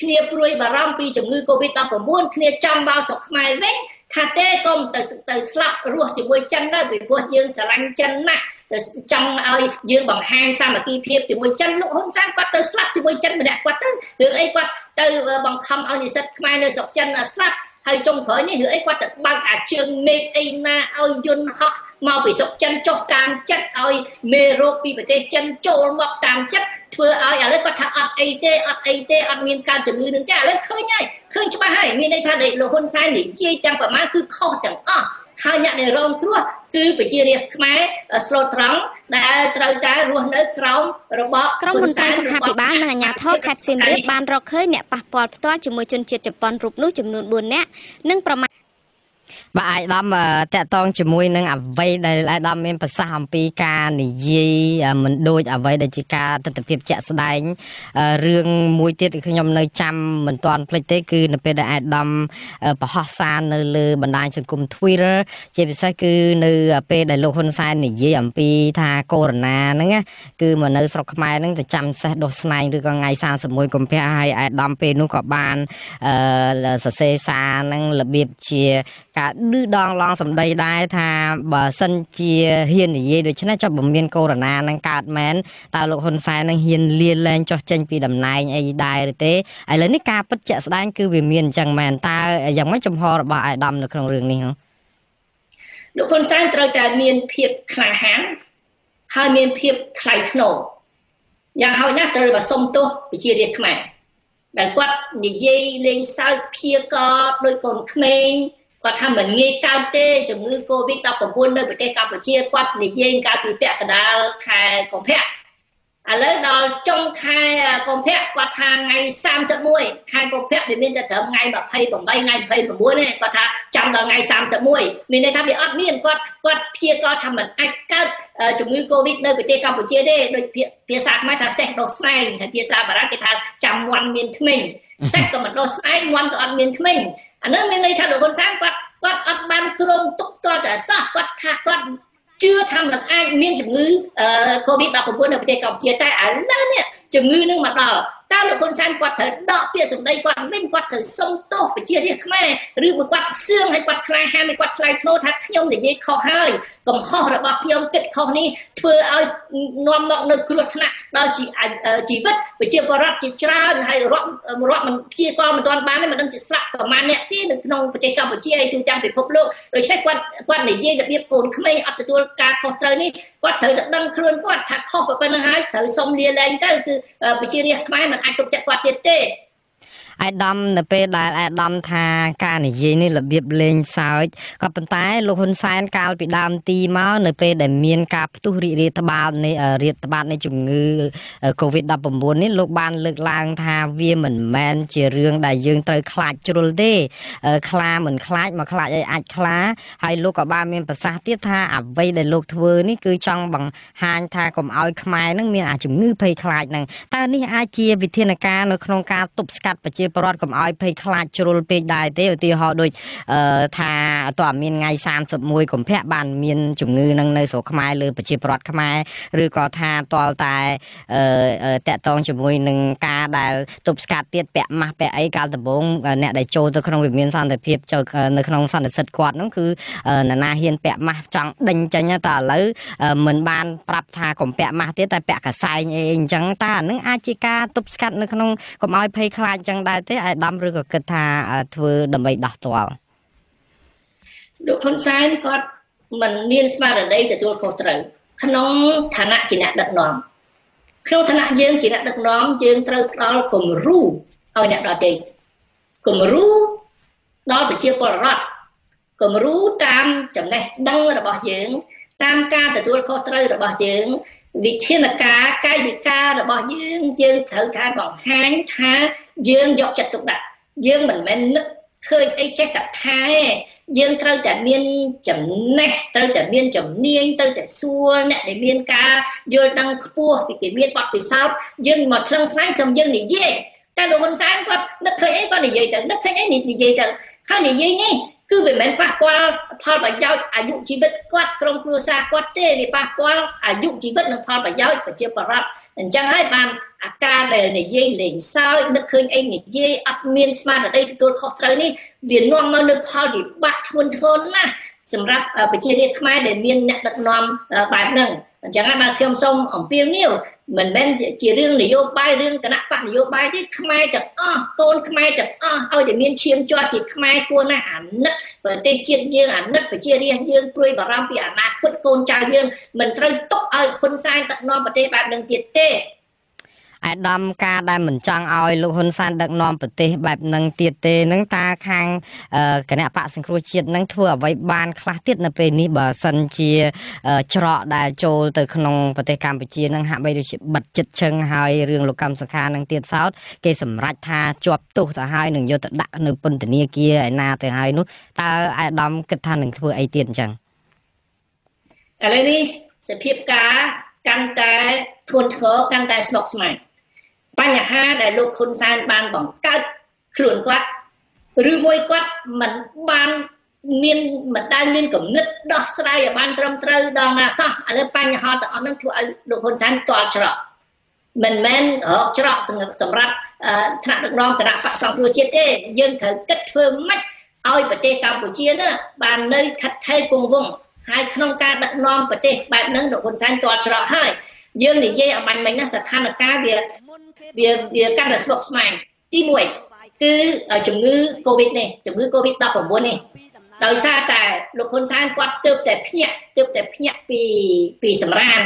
គ្នាព្រួយបារម្ភពីជំងឺ Covid-19 គ្នាចង់មកស្រុកខ្មែរវិញថាទេកុំទៅទៅស្លាប់រស់ជាមួយចិនដែរពីព្រោះយើងស្រឡាញ់ចិនណាស់ ចង់ឲ្យយើងបង្ហាញសាមគ្គីភាពជាមួយចិនលោកហ៊ុនសែនគាត់ទៅស្លាប់ជាមួយចិនម្នាក់គាត់ទៅរឿងអីគាត់ទៅបង្ខំឲ្យនិស្សិតខ្មែរនៅស្រុកចិនស្លាប់ហើយចុងក្រោយនេះរឿងអីគាត់ទៅបើកអាជើងមេឃអីណាឲ្យយន្តហោះមកពីស្រុកចិនចុះតាមចិត្តឲ្យមេរោគពីប្រទេសចិនចូលមកតាមចិត្តធ្វើឲ្យឥឡូវគាត់ថាអត់អីទេអត់អីទេអត់មានការជំងឺនឹងទេឥឡូវឃើញហើយឃើញច្បាស់ហើយមានន័យថាលោកហ៊ុនសែននិយាយទាំងប្រមាណគឺខុសទាំងអស់ ហើយអ្នកដែលរងគ្រោះគឺប្រជារាស្ត្រខ្មែរស្លូតត្រង់ដែលត្រូវតែរស់នៅក្រោមរបបក្រុមមន្ត្រីសុខាភិបាលនិងអាជ្ញាធរខេត្តសៀមរាបបានរកឃើញអ្នកប៉ះពាល់ផ្ទាល់ជាមួយជនជាតិជប៉ុនរូបនោះចំនួន4នាក់និងប្រមាណបាទអាយដាមតកតងជាមួយនឹងអវ័យដែលអាយដាមមានប្រសាសន៍អំពីការនិយាយមិនដូចអវ័យដែលជាការទស្សនវិជ្ជាជាក់ស្ដែងរឿងមួយទៀតខ្ញុំនៅចាំមិនទាន់ភ្លេចទេគឺនៅពេលដែលអាយដាមប្រហោះសារនៅលើបណ្ដាញសង្គម Twitter ជាពិសេសគឺនៅពេលដែលលោកហ៊ុនសែននិយាយអំពីថាកូវីដហ្នឹងគឺមកនៅស្រុកខ្មែរហ្នឹងទៅចាំសេះដោះស្នែងឬក៏ថ្ងៃ31កុម្ភៈហើយអាយដាមពេលនោះក៏បានសរសេរសារហ្នឹងរបៀបជាការឌឺដងឡងសម្ដីដែរថាបើសិនជាហ៊ាននិយាយដូច្នេះចុះបើមានកូវីដនឹងកើតមែនតើលោកហ៊ុនសែននឹងហ៊ានលៀនលែងចុះចេញពីតំណែងអីដែរឬទេឥឡូវនេះការពិតជាក់ស្ដែងគឺវាមានអញ្ចឹងមែនតើយ៉ាងម៉េចចំហរបស់អាយដាមនៅក្នុងរឿងនេះហ៎លោកហ៊ុនសែនត្រូវតែមានភាពក្លាហានហើយមានភាពថ្លៃថ្នូរយ៉ាងហោចណាស់ត្រូវបើសុំទោសប្រជារាស្ត្រខ្មែរដែលគាត់និយាយលេងសើចព្យាករដោយកូនក្មេង គាត់ថាមិនងាយកើតទេជំងឺ Covid-19 នៅប្រទេសកម្ពុជាគាត់និយាយកាលពីពាក់កណ្ដាលខែកុម្ភៈឥឡូវដល់ចុងខែកុម្ភៈគាត់ថាថ្ងៃ31ខែកុម្ភៈវាមានតែត្រឹមថ្ងៃ28ថ្ងៃ29ទេគាត់ថាចាំដល់ថ្ងៃ31មានន័យថាវាអត់មានគាត់គាត់ព្យាករថាមិនអាចកើតជំងឺ Covid នៅប្រទេសកម្ពុជាទេដូចភាសាខ្មែរថាសេះដោះស្នែងហើយភាសាបារាំងគេថាចាំមន់មានថ្មិញសេះក៏មិនដោះស្នែងមន់ក៏អត់មានថ្មិញ អានោះមានន័យថាលោកហ៊ុនសែនគាត់គាត់អត់បានគ្រងទុកតតែសោះគាត់ថាគាត់ជឿថាมันអាចមានជំងឺ Covid-19 នៅប្រទេសកម្ពុជាតែឥឡូវនេះជំងឺនឹងមកដល់ តើលោកហ៊ុនសែនគាត់ត្រូវដកពាក្យសម្ដីគាត់វិញគាត់ត្រូវសុំទោសប្រជារាស្ត្រខ្មែរឬមួយគាត់សឿងឲ្យគាត់ខ្លាហានឲ្យគាត់ថ្លៃថ្នូរថាខ្ញុំនិយាយខុសហើយកំហុសរបស់ខ្ញុំគិតខុសនេះធ្វើឲ្យនាំមកនៅគ្រោះថ្នាក់ដល់ជីវិតប្រជាពលរដ្ឋជាច្រើនហើយរដ្ឋរដ្ឋមិនព្យាករមិនទាន់បានទេមិនដឹងជាស្លាប់ប្រមាណអ្នកទេនៅក្នុងប្រទេសកម្ពុជាហើយទូទាំងពិភពលោកដូច្នេះគាត់គាត់និយាយរបៀបកូនក្មេងអត់ទទួលការខុសត្រូវនេះគាត់ត្រូវតែដឹងខ្លួនគាត់ថាខុសប៉ុណ្្នឹងហើយត្រូវសុំលាលែងទៅគឺប្រជារាស្ត្រខ្មែរមិនអាចទុកចិត្តគាត់ទៀតទេ អាយដាមនៅពេលដែលអាយដាមថាការនិយាយនេះរបៀបលេងសើចក៏ប៉ុន្តែលោកហ៊ុនសែនកាលពីដើមទីមកនៅពេលដែលមានការផ្ទុះរីករាលដាលនៃរាលដាលនៃជំងឺ Covid-19 នេះលោកបានលើកឡើងថាវាមិនមែនជារឿងដែលយើងត្រូវខ្លាចជ្រុលទេខ្លាមិនខ្លាចមកខ្លាចអីអាចខ្លាហើយលោកក៏បានមានប្រសាសន៍ទៀតថាអ្វីដែលលោកធ្វើនេះគឺចង់បង្ហាញថាកុំឲ្យខ្មែរនឹងមានអាជំងឺភ័យខ្លាចនឹងតើនេះអាចជាវិធានការនៅក្នុងការទប់ស្កាត់ប្រជាពលរដ្ឋកុំឲ្យភ័យខ្លាចជ្រុលពេកដែរទេឧទាហរណ៍ដូចថាតើមានថ្ងៃ31កុម្ភៈបានមានជំងឺនឹងនៅស្រុកខ្មែរលើប្រជាពលរដ្ឋខ្មែរឬក៏ថាតលតែតកតងជាមួយនឹងការដែលទប់ស្កាត់ទៀតពាក់ម៉ាស់ពាក់អីកាលដំបូងអ្នកដែលចូលទៅក្នុងវិមានសន្តិភាពចូលនៅក្នុងសន្និសិទគាត់ហ្នឹងគឺនរណាហ៊ានពាក់ម៉ាស់ចង់ដេញចេញតែឥឡូវមិនបានប្រាប់ថាកុំពាក់ម៉ាស់ទៀតតែពាក់កសែងអីអញ្ចឹងតើអានឹងអាចជាការទប់ស្កាត់នៅក្នុងកុំឲ្យភ័យខ្លាចអញ្ចឹងដែរទេអាយដាមឬក៏គិតថាធ្វើដើម្បីដោះទាល់លោកហ៊ុនសែនគាត់មិនមានស្មារតីទទួលខុសត្រូវក្នុងឋានៈជាអ្នកដឹកនាំក្នុងឋានៈយើងជាអ្នកដឹកនាំយើងត្រូវផ្ដល់គំរូឲ្យអ្នកដទៃគំរូដល់ប្រជាពលរដ្ឋគំរូតាមចំណេះដឹងរបស់យើងតាមការទទួលខុសត្រូវរបស់យើង វិធានការកាយវិការរបស់យើងយើងត្រូវថាបង្ហាញថាយើងយកចិត្តទុកដាក់យើងមិនមែននឹកឃើញអីចេះតែថាឯងយើងត្រូវតែមានចំណេះត្រូវតែមានជំនាញត្រូវតែសួរអ្នកដែលមានការយល់ដឹងខ្ពស់ពីគេមានបទពិសោធន៍យើងមកថ្លឹងថ្លែងសូមយើងនិយាយតែលោកហ៊ុនសែនគាត់នឹកឃើញអីគាត់និយាយទៅនឹកឃើញអីនិយាយទៅហើយនិយាយនេះ គឺវាមិនមែនប៉ះពាល់ផលប្រយោជន៍អាយុជីវិតគាត់ក្រុមគ្រួសារគាត់ទេវាប៉ះពាល់អាយុជីវិតនិងផលប្រយោជន៍ប្រជាពលរដ្ឋអញ្ចឹងហើយបានអាការដែលនិយាយលេងសើចនឹកឃើញអីនិយាយអត់មានស្មារតីទទួលខុសត្រូវនេះវានាំមកនូវផលវិបាកធ្ងន់ធ្ងរណាស់សម្រាប់ប្រជារាស្ត្រខ្មែរដែលមានអ្នកដឹកនាំបែបហ្នឹង អញ្ចឹងហើយបានខ្ញុំសូមអំពាវនាវមិនមែនជារឿងនយោបាយរឿងគណៈបកនយោបាយទេខ្មែរទាំងអស់កូនខ្មែរទាំងអស់ឲ្យតែមានឈាមជាប់ជាខ្មែរគួរណាស់អាណិតប្រទេសជាតិយើងអាណិតប្រជារាស្ត្រយើងព្រួយបារម្ភពីអនាគតកូនចៅយើងមិនត្រូវទុកឲ្យហ៊ុនសែនដឹកនាំប្រទេសបែបនឹងទៀតទេ អាដាមការដែលមិនចង់ឲ្យលោកហ៊ុនសែនដឹកនាំប្រទេសបែបហ្នឹងទៀតទេនឹងតើខាងគណៈបកសង្គ្រោះជាតិនឹងធ្វើអ្វីបានខ្លះទៀតនៅពេលនេះបើសិនជាច្រកដែលចូលទៅក្នុងប្រទេសកម្ពុជានឹងហាក់បីដូចជាបិទចិត្តឈឹងហើយរឿងលោកកម្មសខានឹងទៀតសោតគេសម្រេចថាជាប់ទោសទៅហើយនឹងយកទៅដាក់នៅពន្ធនាគារឯណាទៅហើយនោះតើអាដាមគិតថានឹងធ្វើអីទៀតអញ្ចឹងឥឡូវនេះសភាពការកាន់តែធ្ងន់ធ្ងរកាន់តែស្មុគស្មាញ បញ្ហាដែលលោកហ៊ុនសែនបានបង្កើតខ្លួនគាត់ឬមួយគាត់មិនបានមានមិនដែលមានគំនិតដោះស្រាយឲ្យបានត្រឹមត្រូវដល់ណាសោះឥឡូវបញ្ហាទាំងអស់ហ្នឹងធ្វើឲ្យលោកហ៊ុនសែនតល់ច្រកមិនមែនរកច្រកសម្រាប់ថ្នាក់ដឹកនាំគណៈបកសង្គ្រោះជាតិទេយើងត្រូវគិតធ្វើម៉េចឲ្យប្រទេសកម្ពុជានេះបាននៅខិតខំគង់វង្សហើយក្នុងការដឹកនាំប្រទេសបែបហ្នឹងលោកហ៊ុនសែនតល់ច្រកហើយយើងនិយាយឲ្យបាញ់មិញណាស្ថានភាពវា វាវាកាន់តែស្មុគស្មាញទី1គឺជំងឺ Covid នេះជំងឺ Covid-19 នេះដោយសារតែលោកហ៊ុនសែនគាត់ទើបតែភ្ញាក់ទើបតែភ្ញាក់ពីពីសម្រាន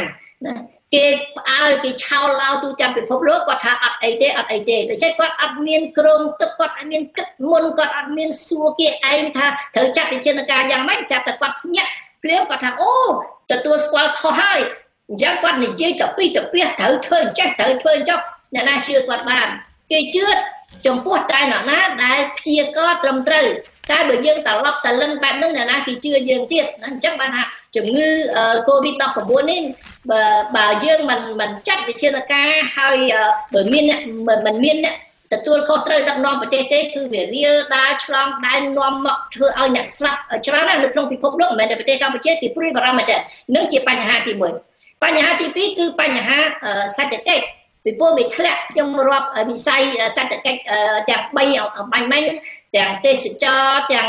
ណាគេផ្អើលគេឆោឡោទូទាំងពិភពលោកគាត់ថាអត់អីទេអត់អីទេដូច្នេះគាត់អត់មានក្រមទឹកគាត់អត់មានគិតមុនគាត់អត់មានសួរគេឯងថាត្រូវចាត់វិធានការយ៉ាងម៉េចស្រាប់តែគាត់ភ្ញាក់ភ្លាមគាត់ថាអូទទួលស្គាល់ខុសហើយអញ្ចឹងគាត់និយាយទៅពីទៅពីត្រូវធ្វើអញ្ចេះត្រូវធ្វើអញ្ចឹង អ្នកណាជឿគាត់បានគេជឿចំពោះតែអ្នកណាដែលព្យាករត្រឹមត្រូវតែបើយើងត្រឡប់តលិនបែបហ្នឹងអ្នកណាគេជឿយើងទៀតអញ្ចឹងបានថាជំងឺ Covid-19 នេះបើបើយើងមិនមិនចាត់វិធានការហើយបើមានអ្នកមិនមានអ្នកទទួលខុសត្រូវដឹកនាំប្រទេសទេគឺវារៀលដាលឆ្លងដែននាំមកធ្វើឲ្យអ្នកស្លាប់ច្រើនណាស់នៅក្នុងពិភពលោកមិនមែនតែប្រទេសកម្ពុជាទីព្រួយបារម្ភទេនឹងជាបញ្ហាទី1បញ្ហាទី2គឺបញ្ហាសេដ្ឋកិច្ច ពីព្រោះវាធ្លាក់ខ្ញុំរាប់វិស័យសេដ្ឋកិច្ចទាំង3បាញ់មិញទាំងទេសចរទាំង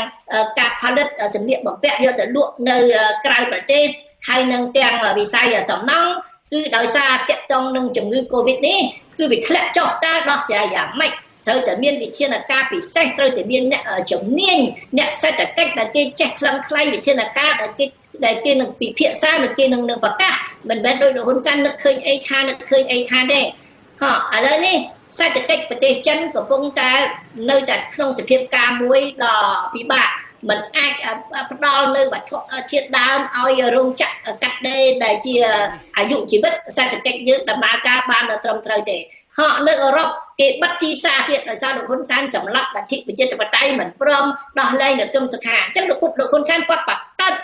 ការផលិតសម្លៀកបំពាក់យកទៅលក់នៅក្រៅប្រទេសហើយនឹងទាំងវិស័យសំណង់គឺដោយសារតកតងនឹងជំងឺ Covid នេះគឺវាធ្លាក់ចុះតើដោះស្រាយយ៉ាងម៉េចត្រូវតែមានវិធានការពិសេសត្រូវតែមានអ្នកជំនាញអ្នកសេដ្ឋកិច្ចដែលគេចេះខ្លឹងខ្លៃវិធានការដែលគេដែលគេនឹងពិភាក្សានិងគេនឹងនឹងប្រកាសមិនមែនដោយហ៊ុនសែននឹកឃើញអីថានឹកឃើញអីថាទេ ហ៎ឥឡូវនេះសេដ្ឋកិច្ចប្រទេសចិនកំពុងតែនៅតែក្នុងសភាពការមួយដ៏ពិបាកมันអាចផ្ដល់នៅវត្ថុជាតិដើមឲ្យរោងចក្រកាត់ដេរដែលជាអាយុជីវិតសេដ្ឋកិច្ចយើងដំណើរការបានត្រឹមត្រូវទេ ហកនៅអឺរ៉ុបគេបិទទីផ្សារទៀតដោយសារលោកហ៊ុនសែនសម្លាប់លទ្ធិប្រជាធិបតេយ្យមិនព្រមដោះលែងលោកកឹមសុខាអញ្ចឹងលោកលោកហ៊ុនសែនគាត់បង្កើត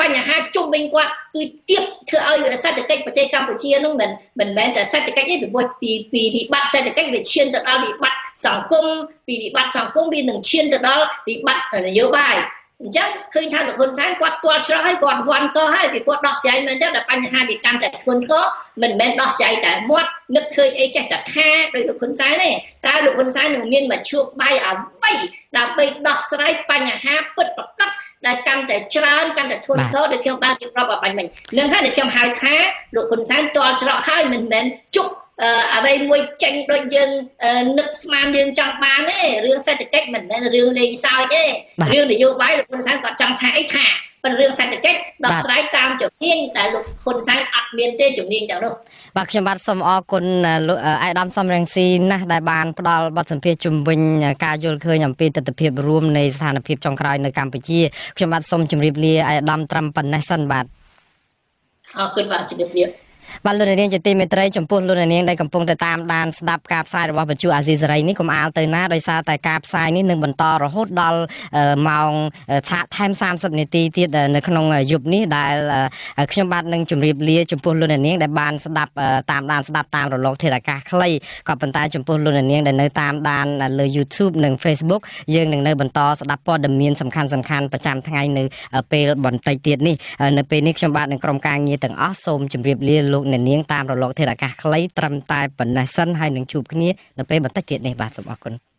បញ្ហាជុំវិញគាត់គឺទៀតធ្វើឲ្យសេដ្ឋកិច្ចប្រទេសកម្ពុជានឹងមិនមិនមែនតែសេដ្ឋកិច្ចទេពីព្រោះពីពីវិបត្តិសេដ្ឋកិច្ចវាឈានទៅដល់វិបត្តិសង្គមពីវិបត្តិសង្គមវានឹងឈានទៅដល់វិបត្តិនយោបាយ អញ្ចឹងឃើញថាលោកហ៊ុនសែនគាត់ទាល់ច្រកហើយគាត់វាន់កហើយពីព្រោះដោះស្រាយមែនទេដល់បញ្ហាវាកាន់តែធ្ងន់ធ្ងរមិនមែនដោះស្រាយតែមាត់នឹកឃើញអីចេះតែថាដោយលោកហ៊ុនសែនទេតើលោកហ៊ុនសែននឹងមានមជ្ឈបាយអ្វីដើម្បីដោះស្រាយបញ្ហាពិតប្រាកដដែលកាន់តែច្រើនកាន់តែធ្ងន់ធ្ងរដូចខ្ញុំបានជម្រាបអបាញ់មិញនឹងហើយខ្ញុំហៅថាលោកហ៊ុនសែនទាល់ច្រកហើយមិនមែនជប់ អ្វីមួយចេញដូចយើងនឹកស្មានយើងចង់បានទេរឿងសេដ្ឋកិច្ចមិនមែនរឿងលេងសើចទេរឿងនយោបាយលោកហ៊ុនសែនគាត់ចង់ថាអីថាប៉ុន្តែរឿងសេដ្ឋកិច្ចដោះស្រាយតាមជំនាញដែលលោកហ៊ុនសែនអត់មានទេជំនាញទាំងនោះបាទខ្ញុំបាទសូមអរគុណលោកអាយដាមសំរងស៊ីណាស់ដែលបានផ្ដល់បទសម្ភាសន៍ជំវិញការយល់ឃើញអំពីទស្សនវិជ្ជារួមនៃស្ថានភាពចុងក្រោយនៅកម្ពុជាខ្ញុំបាទសូមជម្រាបលាអាយដាមត្រឹមប៉ុណ្ណេះសិនបាទអរគុណបាទជម្រាបលា បាទលោកនាងជាទីមេត្រីចំពោះលោកនាងដែលកំពុងតែតាមដានស្ដាប់ការផ្សាយរបស់វិទ្យុអាស៊ីសេរីនេះកុំអាលទៅណាដោយសារតែការផ្សាយនេះនឹងបន្តរហូតដល់ម៉ោងឆាកថែម30នាទីទៀតនៅក្នុងយប់នេះដែលខ្ញុំបាទនឹងជម្រាបលាចំពោះលោកនាងដែលបានស្ដាប់តាមដានស្ដាប់តាមរលកធាតុអាកាសខ្លីក៏ប៉ុន្តែចំពោះលោកនាងដែលនៅតាមដានលើ YouTube និង Facebook យើងនឹងនៅបន្តស្ដាប់ព័ត៌មានសំខាន់សំខាន់ប្រចាំថ្ងៃនៅពេលបន្តិចទៀតនេះនៅពេលនេះខ្ញុំបាទនឹងក្រុមការងារទាំងអស់សូមជម្រាបលាលោកអ្នកនាងតាមរលកធាតុអាកាសខ្លីត្រឹមតែប៉ុណ្ណេះសិនហើយនឹងជួបគ្នានៅពេលបន្តិចទៀតនេះបាទសូមអរគុណ